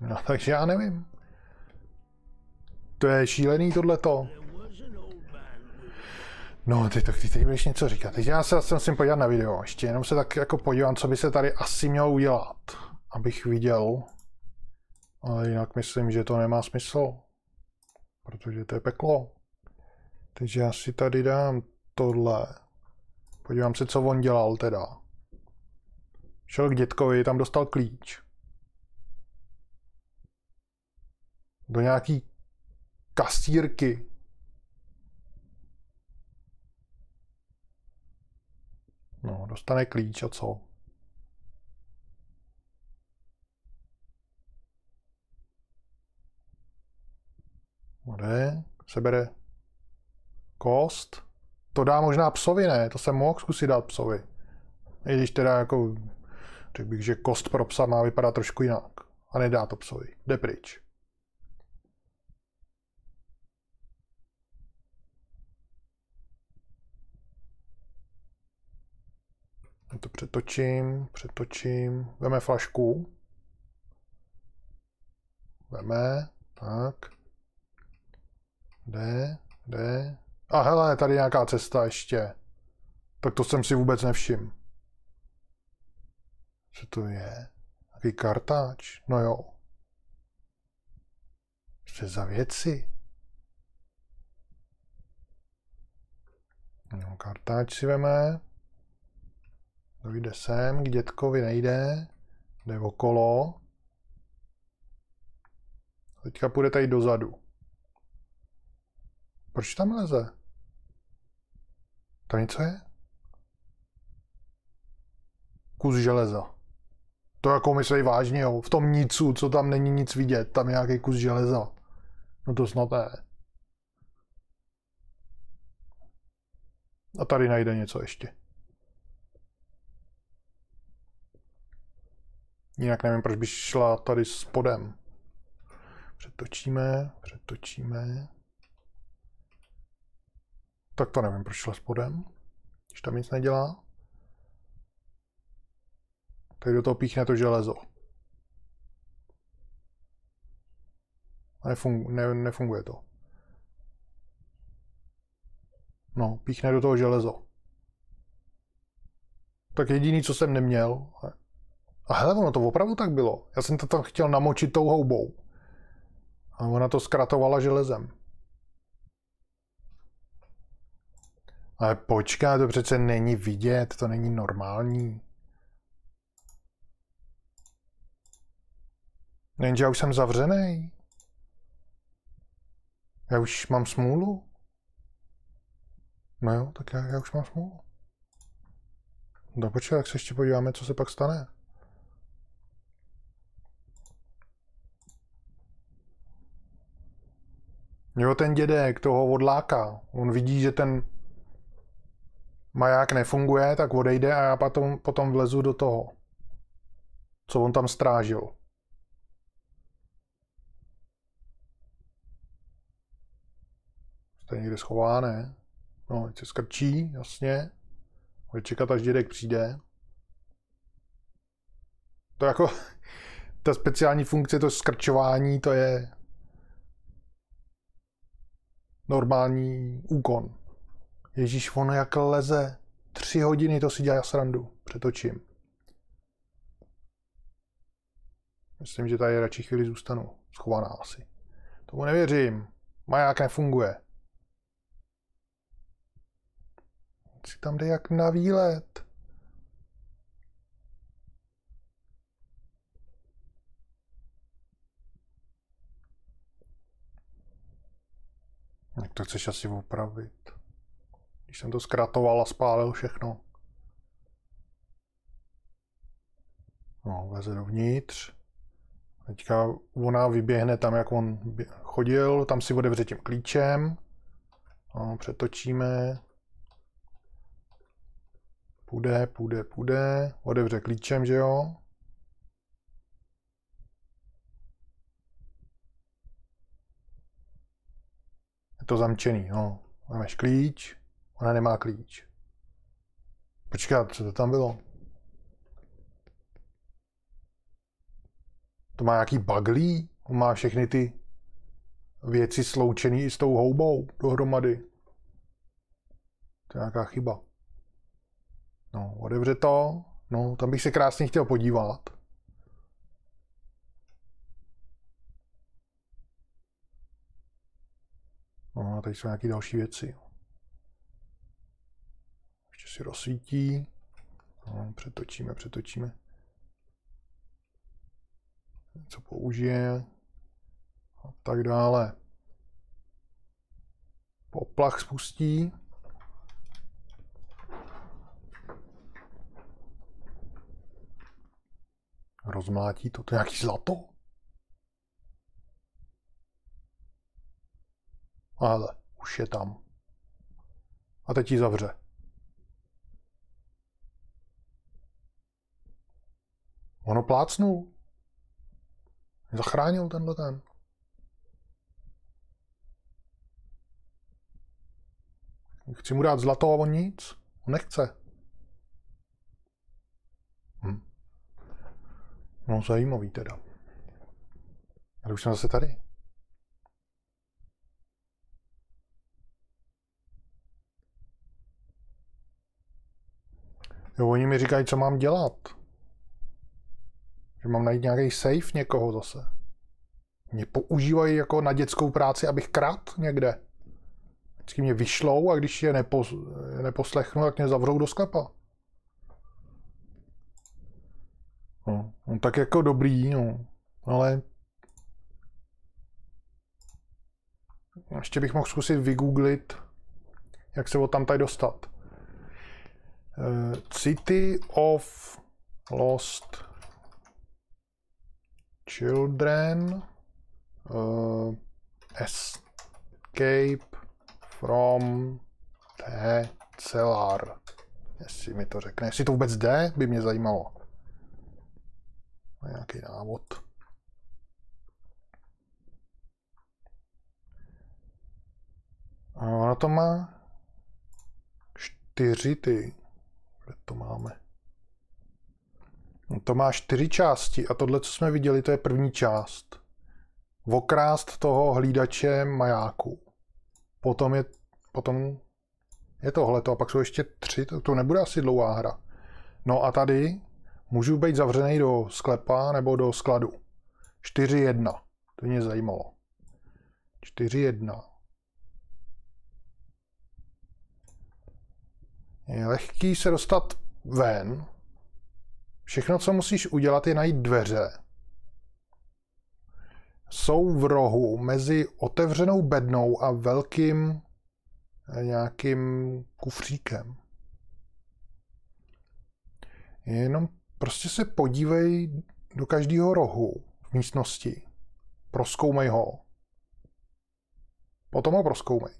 No, takže já nevím. To je šílený tohleto. No, ty to ty teď budeš něco říkat. Teď já se zase musím podívat na video. Ještě jenom se tak jako podívám, co by se tady asi mělo udělat, abych viděl. Ale jinak myslím, že to nemá smysl. Protože to je peklo. Takže já si tady dám tohle. Podívám se, co on dělal teda. Šel k dětkovi, tam dostal klíč. Do nějaký kasírky. No, dostane klíč a co? Kde? Sebere kost? To dá možná psovi, ne? To jsem mohl zkusit dát psovi. I když teda jako, řekl bych, že kost pro psa má vypadat trošku jinak. A nedá to psovi. Jde pryč. Já to přetočím, přetočím. Veme flašku. Veme, tak. Jde, jde. A hele, tady nějaká cesta ještě. Tak to jsem si vůbec nevšiml. Co to je? Jaký kartáč? No jo. Co za věci? No, kartáč si veme. Dojde sem, k dětkovi nejde. Jde okolo. Teďka půjde tady dozadu. Proč tam leze? Tam něco je? Kus železa. To jako myslej vážně, jo. V tom nicu, co tam není nic vidět, tam je nějaký kus železa. No to snad ne. A tady najde něco ještě. Jinak nevím, proč by šla tady spodem. Přetočíme, přetočíme. Tak to nevím, proč šla spodem. Když tam nic nedělá. Tady do toho píchne to železo. A ne, nefunguje to. No, píchne do toho železo. Tak jediný, co jsem neměl. A hele, ono to opravdu tak bylo. Já jsem to tam chtěl namočit tou houbou. A ona to zkratovala železem. Ale počká, to přece není vidět, to není normální. Jenže já už jsem zavřený. Já už mám smůlu. No jo, tak já, já už mám smůlu. No počkej, tak se ještě podíváme, co se pak stane. Jo, ten dědek toho odláká. On vidí, že ten maják nefunguje, tak odejde a já potom, potom vlezu do toho, co on tam strážil. To je někde schované. No, teď se skrčí, jasně. Bude čekat, až dědek přijde. To jako, ta speciální funkce, to skrčování, to je normální úkon. Ježíš, ono jak leze. Tři hodiny to si dělá srandu. Přetočím. Myslím, že tady radši chvíli zůstanu. Schovaná asi. Tomu nevěřím. Maják nefunguje. Si tam jde jak na výlet. Jak to chceš asi opravit? Když jsem to zkratoval a spálil všechno. No, vleze dovnitř. Teďka ona vyběhne tam, jak on chodil, tam si otevře tím klíčem. No, přetočíme. Půjde, půjde, půjde. Otevře klíčem, že jo? Je to zamčený, no. Máš klíč, ona nemá klíč. Počkat, co to tam bylo? To má nějaký baglí? On má všechny ty věci sloučený s tou houbou dohromady. To je nějaká chyba. No, otevře to. No, tam bych se krásně chtěl podívat. No, a tady jsou nějaké další věci. Si rozsvítí. No, přetočíme, přetočíme. Co použije. A tak dále. Poplach spustí. Rozmlátí to. To je nějaký zlato? Ale už je tam. A teď ji zavře. Ono plácnul. Zachránil tenhle ten. Chci mu dát zlato a on nic. On nechce. Hm. No zajímavý teda. Ale už jsem zase tady. Jo, oni mi říkají, co mám dělat. Že mám najít nějaký safe někoho zase. Mě používají jako na dětskou práci, abych krát někde. Vždycky mě vyšlou a když je nepos, neposlechnu, tak mě zavřou do sklepa. No, no tak jako dobrý, no. Ale ještě bych mohl zkusit vygooglit, jak se od tam tady dostat. Uh, City of Lost Children uh, Escape from the cellar. Jestli mi to řekne. Jestli to vůbec jde, by mě zajímalo. Nějaký návod. Ono to má čtyři ty. Kde to máme? To má čtyři části a tohle, co jsme viděli, to je první část. Vokrást toho hlídače majáku. Potom je, potom je tohle a pak jsou ještě tři, to, to nebude asi dlouhá hra. No a tady můžu být zavřený do sklepa nebo do skladu. 4-1. To mě zajímalo. 4-1. Je lehký se dostat ven. Všechno, co musíš udělat, je najít dveře. Jsou v rohu mezi otevřenou bednou a velkým eh, nějakým kufříkem. Jenom prostě se podívej do každého rohu v místnosti. Proskoumej ho. Potom ho proskoumej.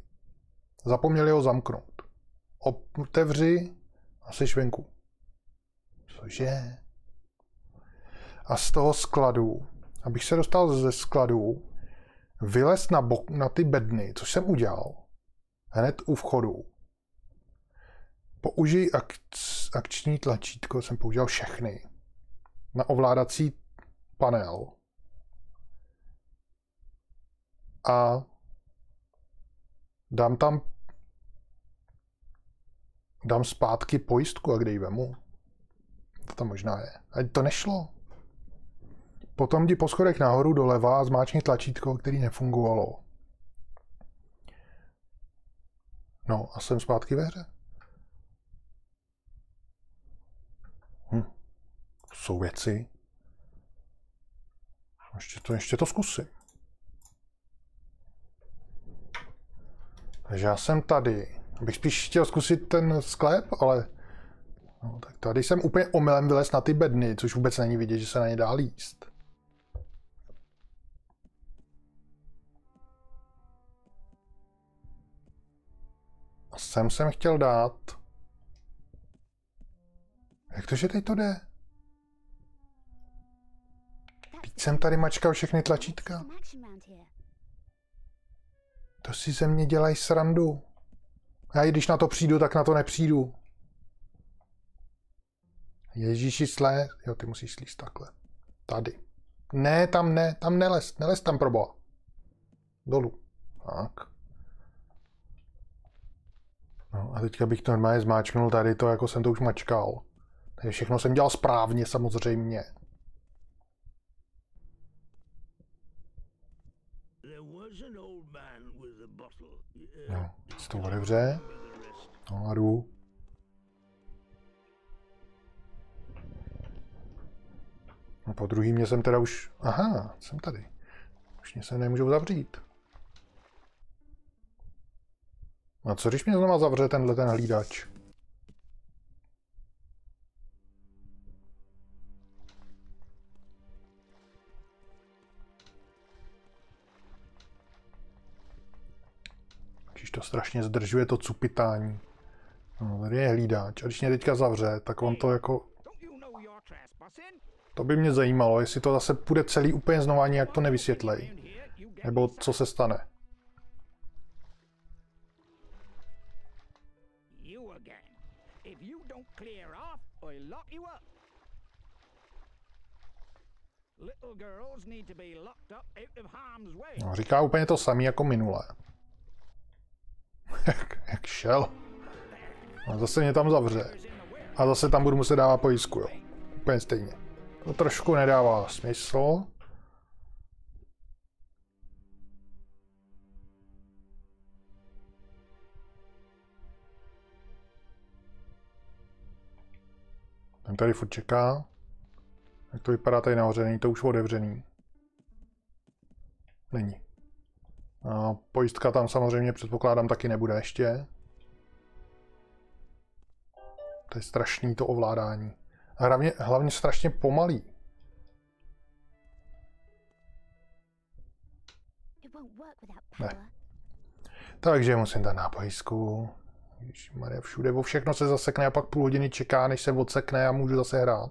Zapomněli ho zamknout. Otevři a jsi venku. Cože? A z toho skladu, abych se dostal ze skladu, vylez na, bok, na ty bedny, což jsem udělal, hned u vchodu. Použij akc, akční tlačítko, jsem použil všechny, na ovládací panel. A dám tam dám zpátky pojistku a kde ji vemu. To možná je. Ať to nešlo. Potom jdi po schodech nahoru doleva a zmáčkni tlačítko, který nefungovalo. No a jsem zpátky ve hře. Hm. Jsou věci. Ještě to, ještě to zkusím. Takže já jsem tady. Bych spíš chtěl zkusit ten sklep, ale No, tak tady jsem úplně omylem vylez na ty bedny, což vůbec není vidět, že se na ně dá líst. A sem jsem chtěl dát. Jak to, že teď to jde? Teď jsem tady mačkal všechny tlačítka. To si ze mě dělají srandu. Já i když na to přijdu, tak na to nepřijdu. Ježíši slé. Jo, ty musíš slíst takhle. Tady. Ne, tam ne, tam nelez, nelez tam proboha. Dolů. Tak. No a teďka bych to normálně zmáčknul tady to, jako jsem to už mačkal. Takže všechno jsem dělal správně, samozřejmě. No, to the rest. No a jdu. No po druhý mě jsem teda už... Aha, jsem tady. Už mě se nemůžou zavřít. A co když mě znova zavře tenhle ten hlídač? Když to strašně zdržuje to cupitání. No, tady je hlídač. A když mě teďka zavře, tak on to jako... To by mě zajímalo, jestli to zase půjde celý úplně znova, ani jak to nevysvětlej. Nebo co se stane. No, říká úplně to samé jako minule. jak, jak šel. A zase mě tam zavře. A zase tam budu muset dávat pojistku, jo. Úplně stejně. To trošku nedává smysl. Ten tady furt čeká. Jak to vypadá tady nahoře, není to už otevřený. Není. A pojistka tam samozřejmě předpokládám taky nebude ještě. To je strašný to ovládání. A hlavně, hlavně strašně pomalý. Ne. Takže musím dát na pojistku. Maria všude o všechno se zasekne a pak půl hodiny čeká, než se odsekne a můžu zase hrát.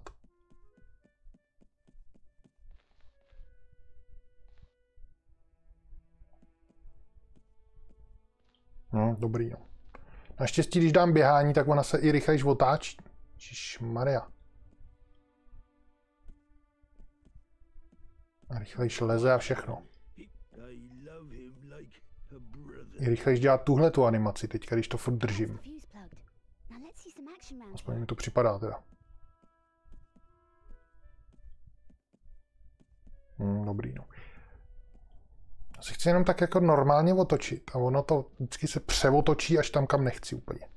No, dobrý, no. Naštěstí, když dám běhání, tak ona se i rychlejš otáčí. Maria. A leze a všechno. I love him like a brother. I rychlejš dělat tuhle tu animaci teďka, když to furt držím. Aspoň mi to připadá teda. Hmm, dobrý, no. Já se chci jenom tak jako normálně otočit a ono to vždycky se převotočí až tam, kam nechci úplně.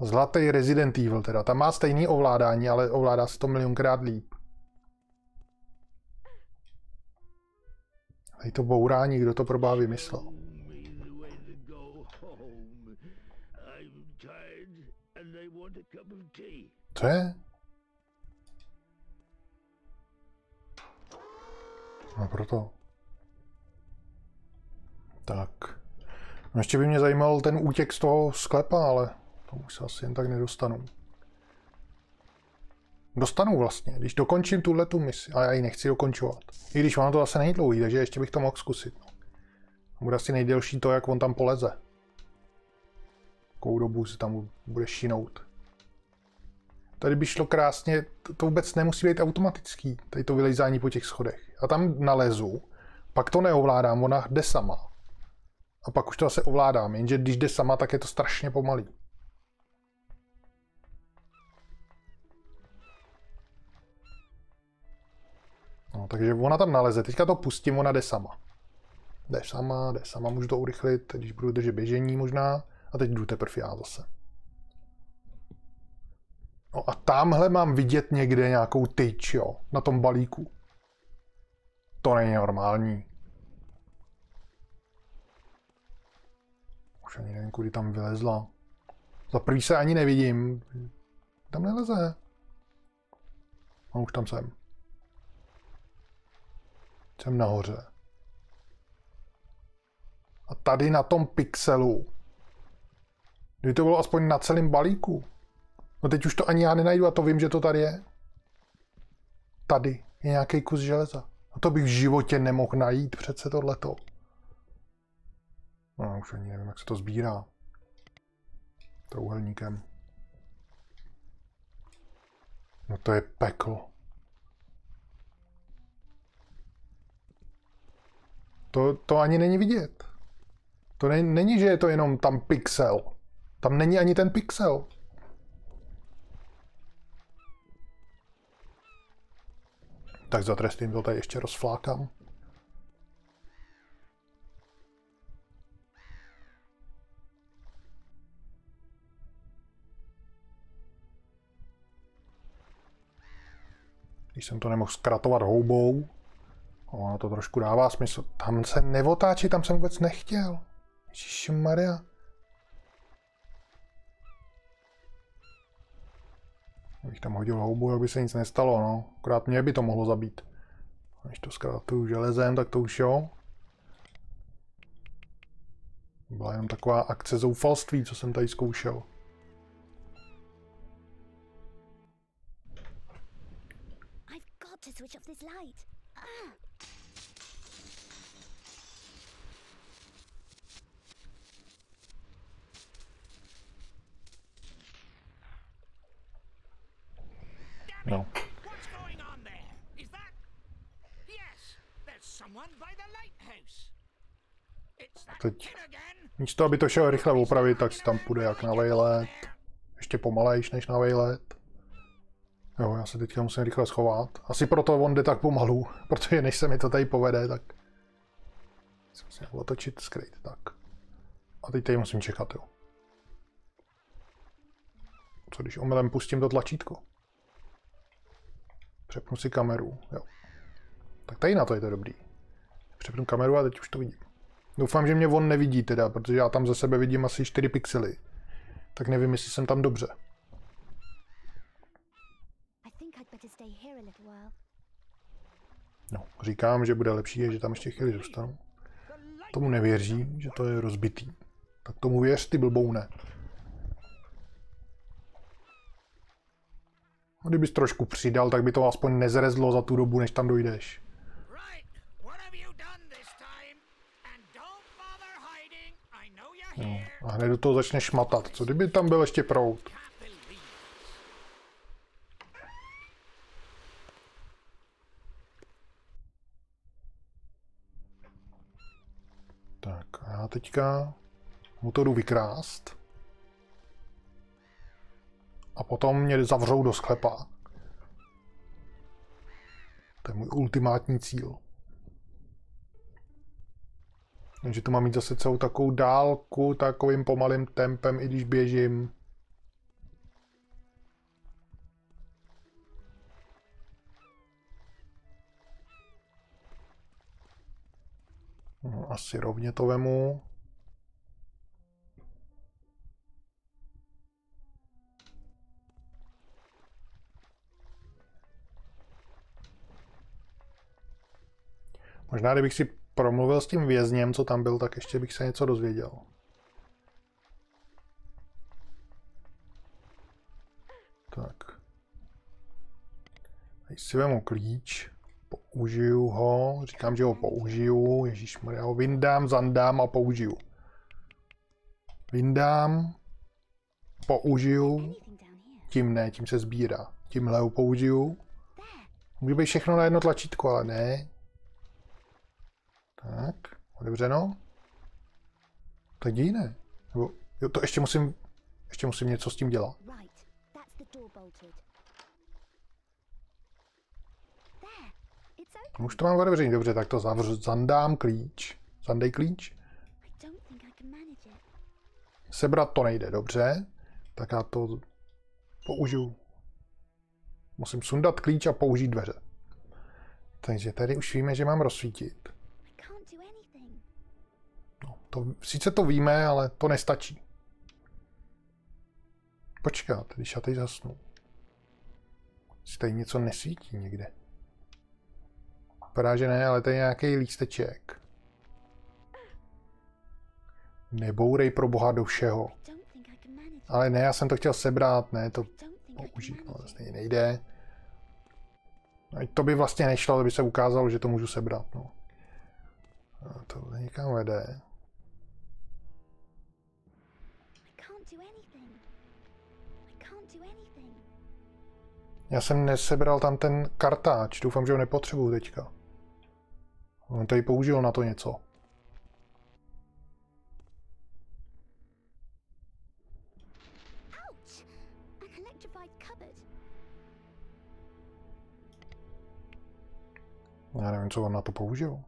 Zlatý Resident Evil teda. Tam má stejný ovládání, ale ovládá se to milionkrát líp. Tady to bourání, kdo to probá vymyslel. Co je? No proto. Tak. No ještě by mě zajímal ten útěk z toho sklepa, ale to už se asi jen tak nedostanu. Dostanu vlastně, když dokončím tuhle tu misi, ale já ji nechci dokončovat. I když ono to zase není dlouhý, takže ještě bych to mohl zkusit. No. Bude asi nejdelší to, jak on tam poleze. Jakou dobu si tam bude šinout. Tady by šlo krásně, to, to vůbec nemusí být automatický, tady to vylejzání po těch schodech. A tam nalezu, pak to neovládám, ona jde sama. A pak už to zase ovládám, jenže když jde sama, tak je to strašně pomalý. Takže ona tam naleze, teďka to pustím, ona jde sama. Jde sama, jde sama, můžu to urychlit, když budu držet běžení možná. A teď jdu teprve já zase. No a tamhle mám vidět někde nějakou tyč, jo, na tom balíku. To není normální. Už ani nevím, kudy tam vylezla. Za prvý se ani nevidím. Tam neleze. A už tam jsem. Jsem nahoře. A tady na tom pixelu. Kdyby to bylo aspoň na celém balíku. No teď už to ani já nenajdu a to vím, že to tady je. Tady je nějaký kus železa. A to bych v životě nemohl najít přece tohleto. No, už ani nevím, jak se to sbírá. Trouhelníkem. No to je peklo. To, to ani není vidět. To ne, není, že je to jenom tam pixel. Tam není ani ten pixel. Tak za trestím to tady ještě rozflákám. Když jsem to nemohl zkratovat houbou, ono to trošku dává smysl. Tam se neotáčí, tam jsem vůbec nechtěl. Maria. Kdybych tam hodil houbu, tak by se nic nestalo, no. Akorát mě by to mohlo zabít. Když to zkratuju železem, tak to už jo. Byla jenom taková akce zoufalství, co jsem tady zkoušel. I've got to switch off this light. Ah! That Teď. Místo, aby to šel rychle opravit, tak si tam půjde jak na vejlet. Ještě pomalejš než na vejlet. Jo, já se teďka musím rychle schovat. Asi proto on jde tak pomalu, protože než se mi to tady povede, tak... Si musím otočit, skryt, tak. A teď tady musím čekat, jo. Co když omylem pustím to tlačítko? Přepnu si kameru, jo. Tak tady na to je to dobrý. Přepnu kameru a teď už to vidím. Doufám, že mě on nevidí teda, protože já tam za sebe vidím asi 4 pixely. Tak nevím, jestli jsem tam dobře. No, říkám, že bude lepší, že tam ještě chvíli zůstanu. Tomu nevěří, že to je rozbitý. Tak tomu věř, ty blboune. Kdybys trošku přidal, tak by to aspoň nezrezlo za tu dobu, než tam dojdeš. Here. A hned do toho začne šmatat. Co kdyby tam byl ještě prout? Tak a já teďka mu to jdu vykrást. A potom mě zavřou do sklepa. To je můj ultimátní cíl. Takže to mám mít zase celou takovou dálku, takovým pomalým tempem, i když běžím. No, asi rovně to vemu. Možná, kdybych si promluvil s tím vězněm, co tam byl, tak ještě bych se něco dozvěděl. Tak. Teď si vemu klíč, použiju ho, říkám, že ho použiju, Ježíš já ho vyndám, zandám a použiju. Vyndám, použiju, tím ne, tím se sbírá. Tímhle ho použiju. Může být všechno na jedno tlačítko, ale ne. Tak, otevřeno. Tak jiné. Nebo, jo, to ještě musím, ještě musím něco s tím dělat. Už to mám otevřený, dobře, tak to zavřu, zandám klíč. Zandej klíč. Sebrat to nejde, dobře. Tak já to použiju. Musím sundat klíč a použít dveře. Takže tady už víme, že mám rozsvítit. To, sice to víme, ale to nestačí. Počkat, když já teď zasnu. Tady něco nesvítí někde. Vypadá, že ne, ale tady je nějaký lísteček. Nebourej pro boha do všeho. Ale ne, já jsem to chtěl sebrat, ne, to použít, no, vlastně nejde. Ať to by vlastně nešlo, ale by se ukázalo, že to můžu sebrat, no. To někam vede. Já jsem nesebral tam ten kartáč, doufám, že ho nepotřebuju teďka. On tady použil na to něco. Já nevím, co on na to použil.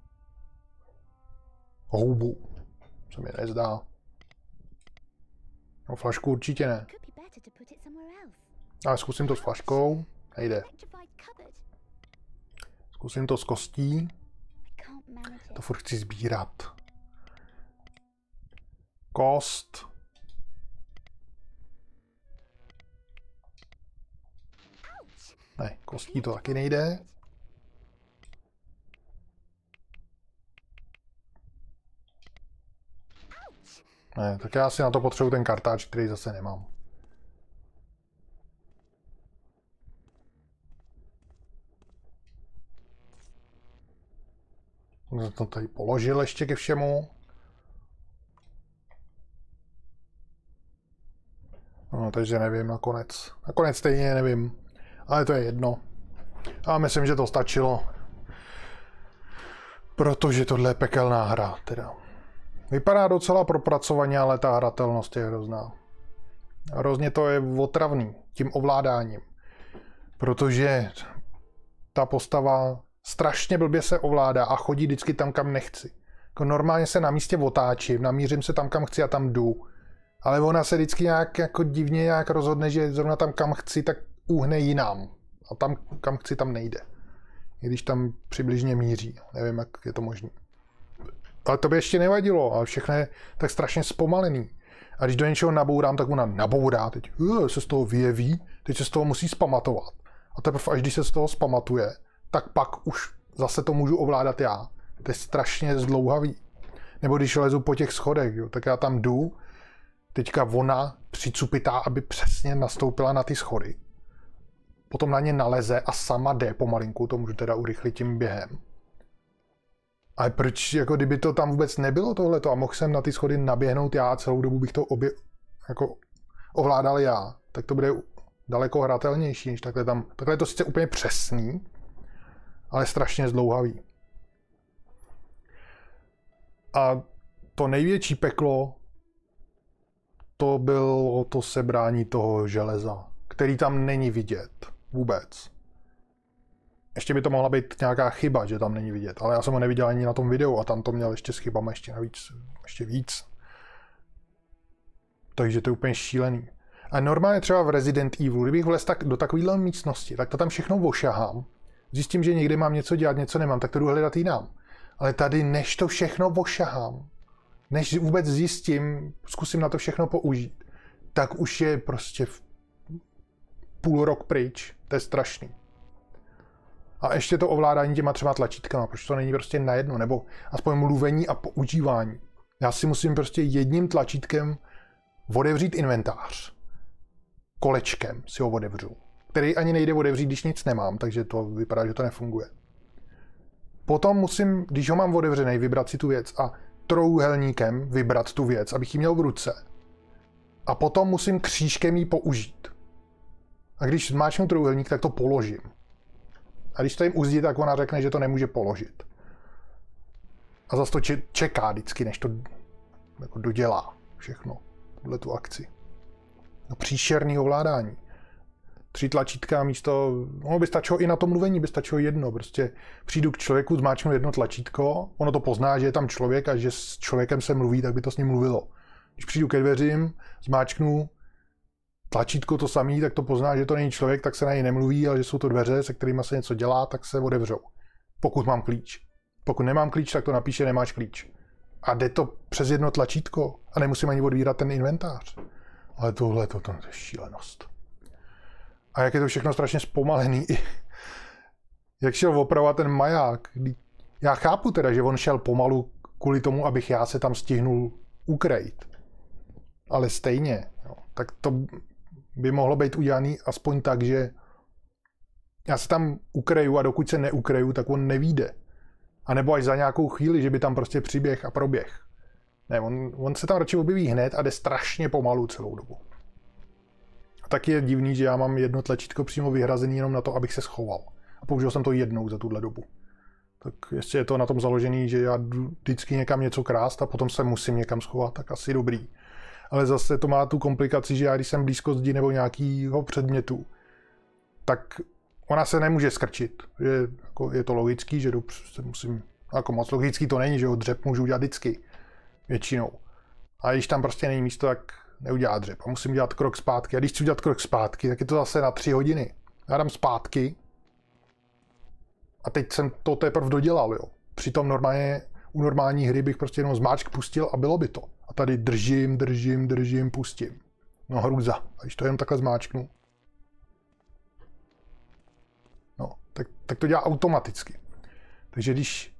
Houbu. Se mi nezdá. No flašku určitě ne. Ale zkusím to s flaškou. Nejde. Zkusím to s kostí. To furt chci sbírat. Kost. Ne, kostí to taky nejde. Ne, tak já si na to potřebuji ten kartáč, který zase nemám. Jsem to tady položil ještě ke všemu. No, takže nevím nakonec. Nakonec stejně nevím. Ale to je jedno. A myslím, že to stačilo. Protože tohle je pekelná hra, teda. Vypadá docela propracovaně, ale ta hratelnost je hrozná. Hrozně to je otravný tím ovládáním. Protože ta postava strašně blbě se ovládá a chodí vždycky tam, kam nechci. Jako normálně se na místě otáčím, namířím se tam, kam chci a tam jdu. Ale ona se vždycky nějak jako divně nějak rozhodne, že zrovna tam, kam chci, tak uhne jinam. A tam, kam chci, tam nejde. I když tam přibližně míří. Nevím, jak je to možné. Ale to by ještě nevadilo, ale všechno je tak strašně zpomalený. A když do něčeho nabourám, tak ona nabourá, teď se z toho vyjeví, teď se z toho musí spamatovat. A teprve až když se z toho spamatuje, tak pak už zase to můžu ovládat já. To je strašně zdlouhavý. Nebo když lezu po těch schodech, jo, tak já tam jdu, teďka ona přicupitá, aby přesně nastoupila na ty schody. Potom na ně naleze a sama jde pomalinku, to můžu teda urychlit tím během. Ale proč, jako kdyby to tam vůbec nebylo tohleto a mohl jsem na ty schody naběhnout já a celou dobu bych to obě, jako ovládal já, tak to bude daleko hratelnější, než takhle tam. Takhle je to sice úplně přesný, ale strašně zdlouhavý. A to největší peklo, to bylo to sebrání toho železa, který tam není vidět vůbec. Ještě by to mohla být nějaká chyba, že tam není vidět, ale já jsem ho neviděl ani na tom videu a tam to měl ještě s chybama ještě navíc, ještě víc. Takže to je úplně šílený. A normálně třeba v Resident Evil, kdybych vlez tak, do takovéhle místnosti, tak to tam všechno ošahám. Zjistím, že někde mám něco dělat, něco nemám, tak to jdu hledat jinam. Ale tady, než to všechno ošahám, než vůbec zjistím, zkusím na to všechno použít, tak už je prostě půl rok pryč. To je strašný. A ještě to ovládání těma třeba tlačítkama, proč to není prostě na jedno, nebo aspoň mluvení a používání. Já si musím prostě jedním tlačítkem otevřít inventář. Kolečkem si ho otevřu. Který ani nejde otevřít, když nic nemám, takže to vypadá, že to nefunguje. Potom musím, když ho mám otevřený, vybrat si tu věc a trouhelníkem vybrat tu věc, abych ji měl v ruce. A potom musím křížkem ji použít. A když zmáčknu trouhelník, tak to položím. A když to jim uzdí, tak ona řekne, že to nemůže položit. A zase to če- čeká vždycky, než to jako dodělá všechno, tuhle tu akci. No příšerný ovládání. Tři tlačítka místo, no by stačilo i na to mluvení, by stačilo jedno. Prostě přijdu k člověku, zmáčknu jedno tlačítko, ono to pozná, že je tam člověk a že s člověkem se mluví, tak by to s ním mluvilo. Když přijdu ke dveřím, zmáčknu tlačítko to samý, tak to pozná, že to není člověk, tak se na něj nemluví, ale že jsou to dveře, se kterými se něco dělá, tak se otevřou. Pokud mám klíč. Pokud nemám klíč, tak to napíše nemáš klíč. A jde to přes jedno tlačítko a nemusím ani odvírat ten inventář. Ale tohle to, to je šílenost. A jak je to všechno strašně zpomalený. jak šel opravovat ten maják. Já chápu teda, že on šel pomalu kvůli tomu, abych já se tam stihnul ukrejt. Ale stejně, jo, tak to by mohlo být udělané aspoň tak, že já se tam ukreju a dokud se neukreju, tak on nevíde. A nebo až za nějakou chvíli, že by tam prostě přiběh a proběh. Ne, on, on se tam radši objeví hned a jde strašně pomalu celou dobu. A tak je divný, že já mám jedno tlačítko přímo vyhrazený jenom na to, abych se schoval. A použil jsem to jednou za tuhle dobu. Tak jestli je to na tom založený, že já jdu vždycky někam něco krást a potom se musím někam schovat, tak asi dobrý. Ale zase to má tu komplikaci, že já když jsem blízko zdi nebo nějakého předmětu, tak ona se nemůže skrčit. Je, jako, je to logický, že se musím, jako moc logický to není, že ho dřep můžu udělat vždycky. Většinou. A když tam prostě není místo, tak neudělá dřep. A musím dělat krok zpátky. A když chci udělat krok zpátky, tak je to zase na tři hodiny. Já dám zpátky. A teď jsem to teprve dodělal, jo. Přitom normálně u normální hry bych prostě jenom zmáčk pustil a bylo by to. A tady držím, držím, držím, pustím. No hrůza. A když to jenom takhle zmáčknu, no, tak, tak to dělá automaticky. Takže když,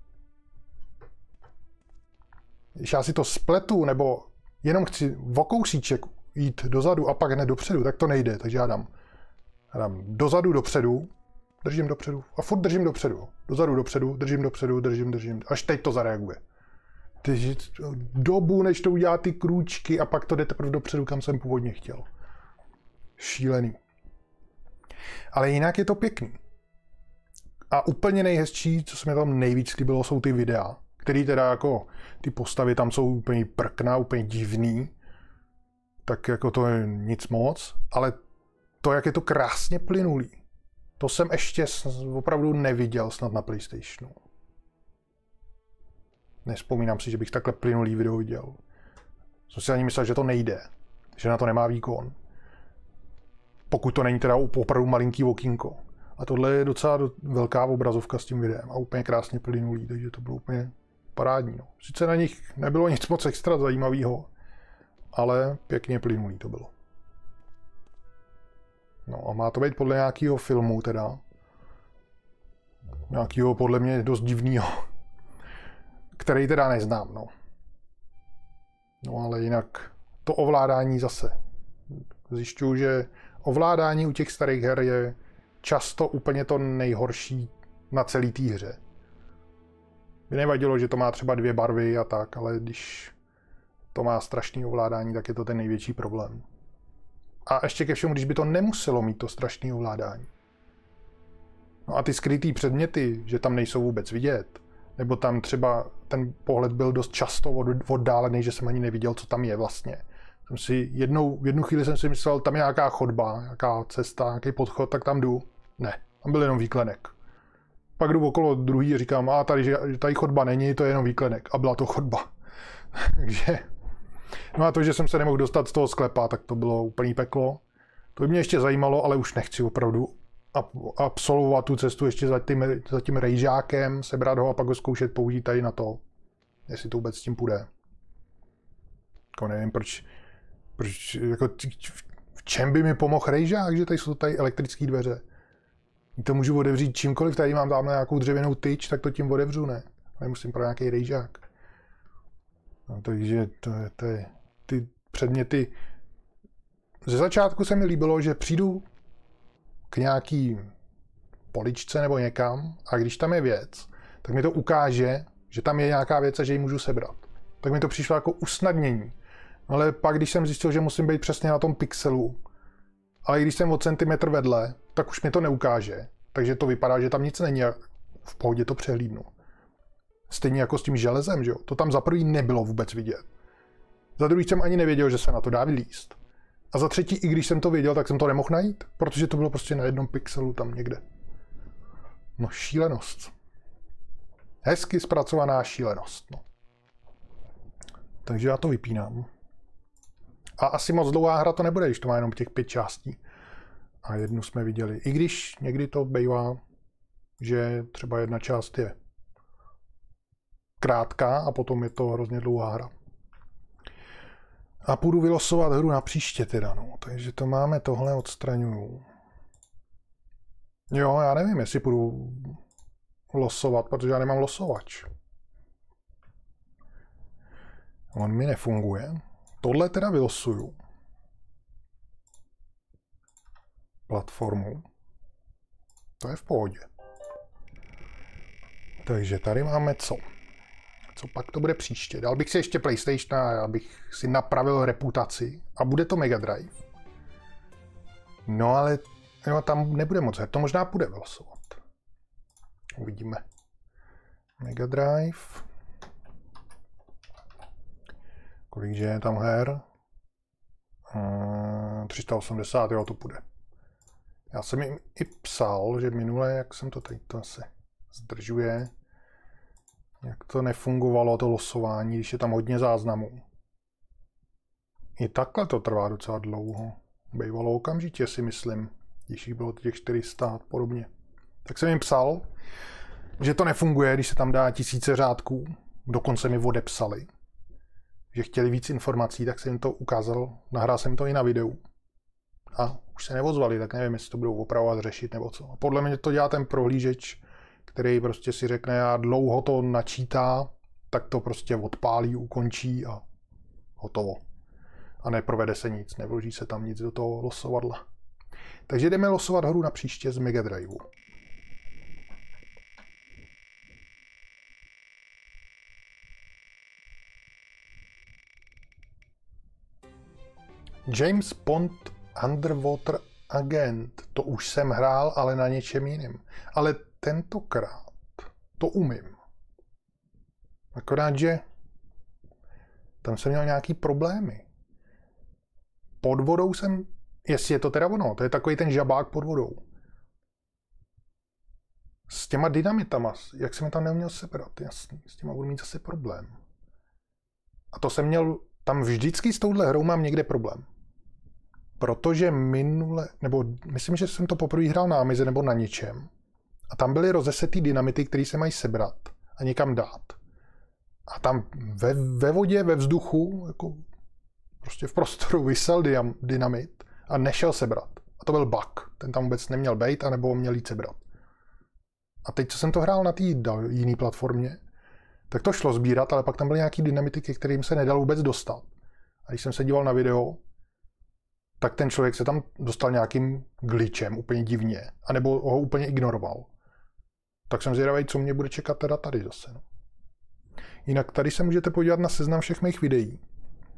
když já si to spletu, nebo jenom chci o kousíček jít dozadu a pak hned dopředu, tak to nejde. Takže já dám, já dám dozadu, dopředu, držím dopředu a furt držím dopředu. Dozadu, dopředu, držím dopředu, držím, držím. Až teď to zareaguje. Takže dobu, než to udělá ty krůčky a pak to jde teprve dopředu, kam jsem původně chtěl. Šílený. Ale jinak je to pěkný. A úplně nejhezčí, co se mi tam nejvíc líbilo, jsou ty videa, které teda jako ty postavy tam jsou úplně prkna, úplně divný. Tak jako to je nic moc, ale to, jak je to krásně plynulý, to jsem ještě opravdu neviděl snad na PlayStationu. Nespomínám si, že bych takhle plynulý video viděl. Jsem si ani myslel, že to nejde. Že na to nemá výkon. Pokud to není teda opravdu malinký okýnko. A tohle je docela velká obrazovka s tím videem a úplně krásně plynulý, takže to bylo úplně parádní. No. Sice na nich nebylo nic moc extra zajímavého, ale pěkně plynulý to bylo. No a má to být podle nějakého filmu teda. Nějakého podle mě dost divného který teda neznám, no. No ale jinak to ovládání zase. Zjišťuju, že ovládání u těch starých her je často úplně to nejhorší na celý té hře. By nevadilo, že to má třeba dvě barvy a tak, ale když to má strašný ovládání, tak je to ten největší problém. A ještě ke všemu, když by to nemuselo mít to strašné ovládání. No a ty skrytý předměty, že tam nejsou vůbec vidět, nebo tam třeba ten pohled byl dost často od, oddálený, že jsem ani neviděl, co tam je vlastně. Jsem si jednou, v jednu chvíli jsem si myslel, tam je nějaká chodba, nějaká cesta, nějaký podchod, tak tam jdu. Ne, tam byl jenom výklenek. Pak jdu okolo druhý a říkám, a tady, tady chodba není, to je jenom výklenek. A byla to chodba. Takže, no a to, že jsem se nemohl dostat z toho sklepa, tak to bylo úplný peklo. To by mě ještě zajímalo, ale už nechci opravdu absolvovat tu cestu ještě za tím, za tím rejžákem, sebrat ho a pak ho zkoušet použít tady na to, jestli to vůbec s tím půjde. Jako nevím, proč, proč jako, v čem by mi pomohl rejžák, že tady jsou tady elektrické dveře. To můžu otevřít čímkoliv, tady mám tamhle nějakou dřevěnou tyč, tak to tím otevřu, ne? Nemusím pro nějaký rejžák. No, takže to, to je, ty předměty... Ze začátku se mi líbilo, že přijdu k nějaký poličce nebo někam a když tam je věc, tak mi to ukáže, že tam je nějaká věc a že ji můžu sebrat. Tak mi to přišlo jako usnadnění. Ale pak, když jsem zjistil, že musím být přesně na tom pixelu, ale když jsem o centimetr vedle, tak už mi to neukáže. Takže to vypadá, že tam nic není a v pohodě to přehlídnu. Stejně jako s tím železem, že jo? To tam za prvý nebylo vůbec vidět. Za druhý jsem ani nevěděl, že se na to dá vylíst. A za třetí, i když jsem to věděl, tak jsem to nemohl najít, protože to bylo prostě na jednom pixelu tam někde. No šílenost. Hezky zpracovaná šílenost. No. Takže já to vypínám. A asi moc dlouhá hra to nebude, když to má jenom těch pět částí. A jednu jsme viděli. I když někdy to bývá, že třeba jedna část je krátká a potom je to hrozně dlouhá hra. A půjdu vylosovat hru na příště teda, no. Takže to máme, tohle odstraňuju. Jo, já nevím, jestli půjdu losovat, protože já nemám losovač. On mi nefunguje. Tohle teda vylosuju. Platformu. To je v pohodě. Takže tady máme co? Co pak to bude příště? Dal bych si ještě PlayStation, abych si napravil reputaci. A bude to Mega Drive. No ale jo, tam nebude moc her. To možná bude vylosovat. Uvidíme. Mega Drive. Kolik je tam her? Uh, 380, jo, to bude. Já jsem jim i psal, že minule, jak jsem to teď, to se zdržuje, jak to nefungovalo, to losování, když je tam hodně záznamů. I takhle to trvá docela dlouho. Bývalo okamžitě, si myslím, když jich bylo těch 400 a podobně. Tak jsem jim psal, že to nefunguje, když se tam dá tisíce řádků. Dokonce mi odepsali, že chtěli víc informací, tak jsem jim to ukázal. Nahrál jsem to i na videu. A už se nevozvali, tak nevím, jestli to budou opravovat, řešit nebo co. A podle mě to dělá ten prohlížeč, který prostě si řekne, a dlouho to načítá, tak to prostě odpálí, ukončí a hotovo. A neprovede se nic, nevloží se tam nic do toho losovadla. Takže jdeme losovat hru na příště z Mega Driveu. James Bond Underwater Agent. To už jsem hrál, ale na něčem jiném. Ale tentokrát to umím. Akorát, že tam jsem měl nějaký problémy. Pod vodou jsem, jestli je to teda ono, to je takový ten žabák pod vodou. S těma dynamitama, jak jsem je tam neuměl sebrat, jasný, s těma budu mít zase problém. A to jsem měl, tam vždycky s touhle hrou mám někde problém. Protože minule, nebo myslím, že jsem to poprvé hrál na Amize nebo na něčem. A tam byly rozesetý dynamity, které se mají sebrat a někam dát. A tam ve, ve vodě, ve vzduchu, jako prostě v prostoru vysel dynamit a nešel sebrat. A to byl bug. Ten tam vůbec neměl být, anebo měl jít sebrat. A teď, co jsem to hrál na té jiné platformě, tak to šlo sbírat, ale pak tam byly nějaký dynamity, ke kterým se nedal vůbec dostat. A když jsem se díval na video, tak ten člověk se tam dostal nějakým glitchem úplně divně, anebo ho úplně ignoroval. Tak jsem zvědavý, co mě bude čekat teda tady zase. No. Jinak tady se můžete podívat na seznam všech mých videí.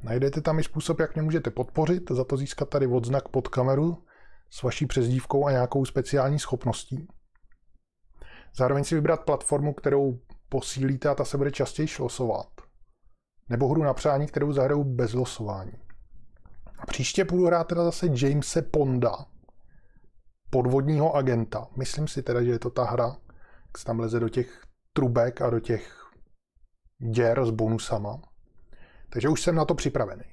Najdete tam i způsob, jak mě můžete podpořit, za to získat tady odznak pod kameru s vaší přezdívkou a nějakou speciální schopností. Zároveň si vybrat platformu, kterou posílíte a ta se bude častěji šlosovat. Nebo hru na přání, kterou zahraju bez losování. A příště budu hrát teda zase Jamese Ponda, podvodního agenta. Myslím si teda, že je to ta hra, jak se tam leze do těch trubek a do těch děr s bonusama. Takže už jsem na to připravený.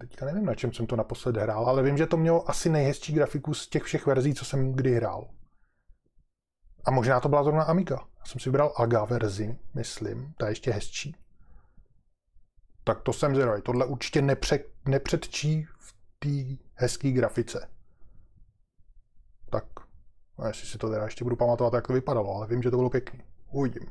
Teďka nevím, na čem jsem to naposled hrál, ale vím, že to mělo asi nejhezčí grafiku z těch všech verzí, co jsem kdy hrál. A možná to byla zrovna Amiga. Já jsem si vybral AGA verzi, myslím, ta je ještě hezčí. Tak to jsem zvědavý. Tohle určitě nepře, nepředčí v té hezké grafice. Tak, a jestli si to teda ještě budu pamatovat, jak to vypadalo, ale vím, že to bylo pěkný. Uvidím.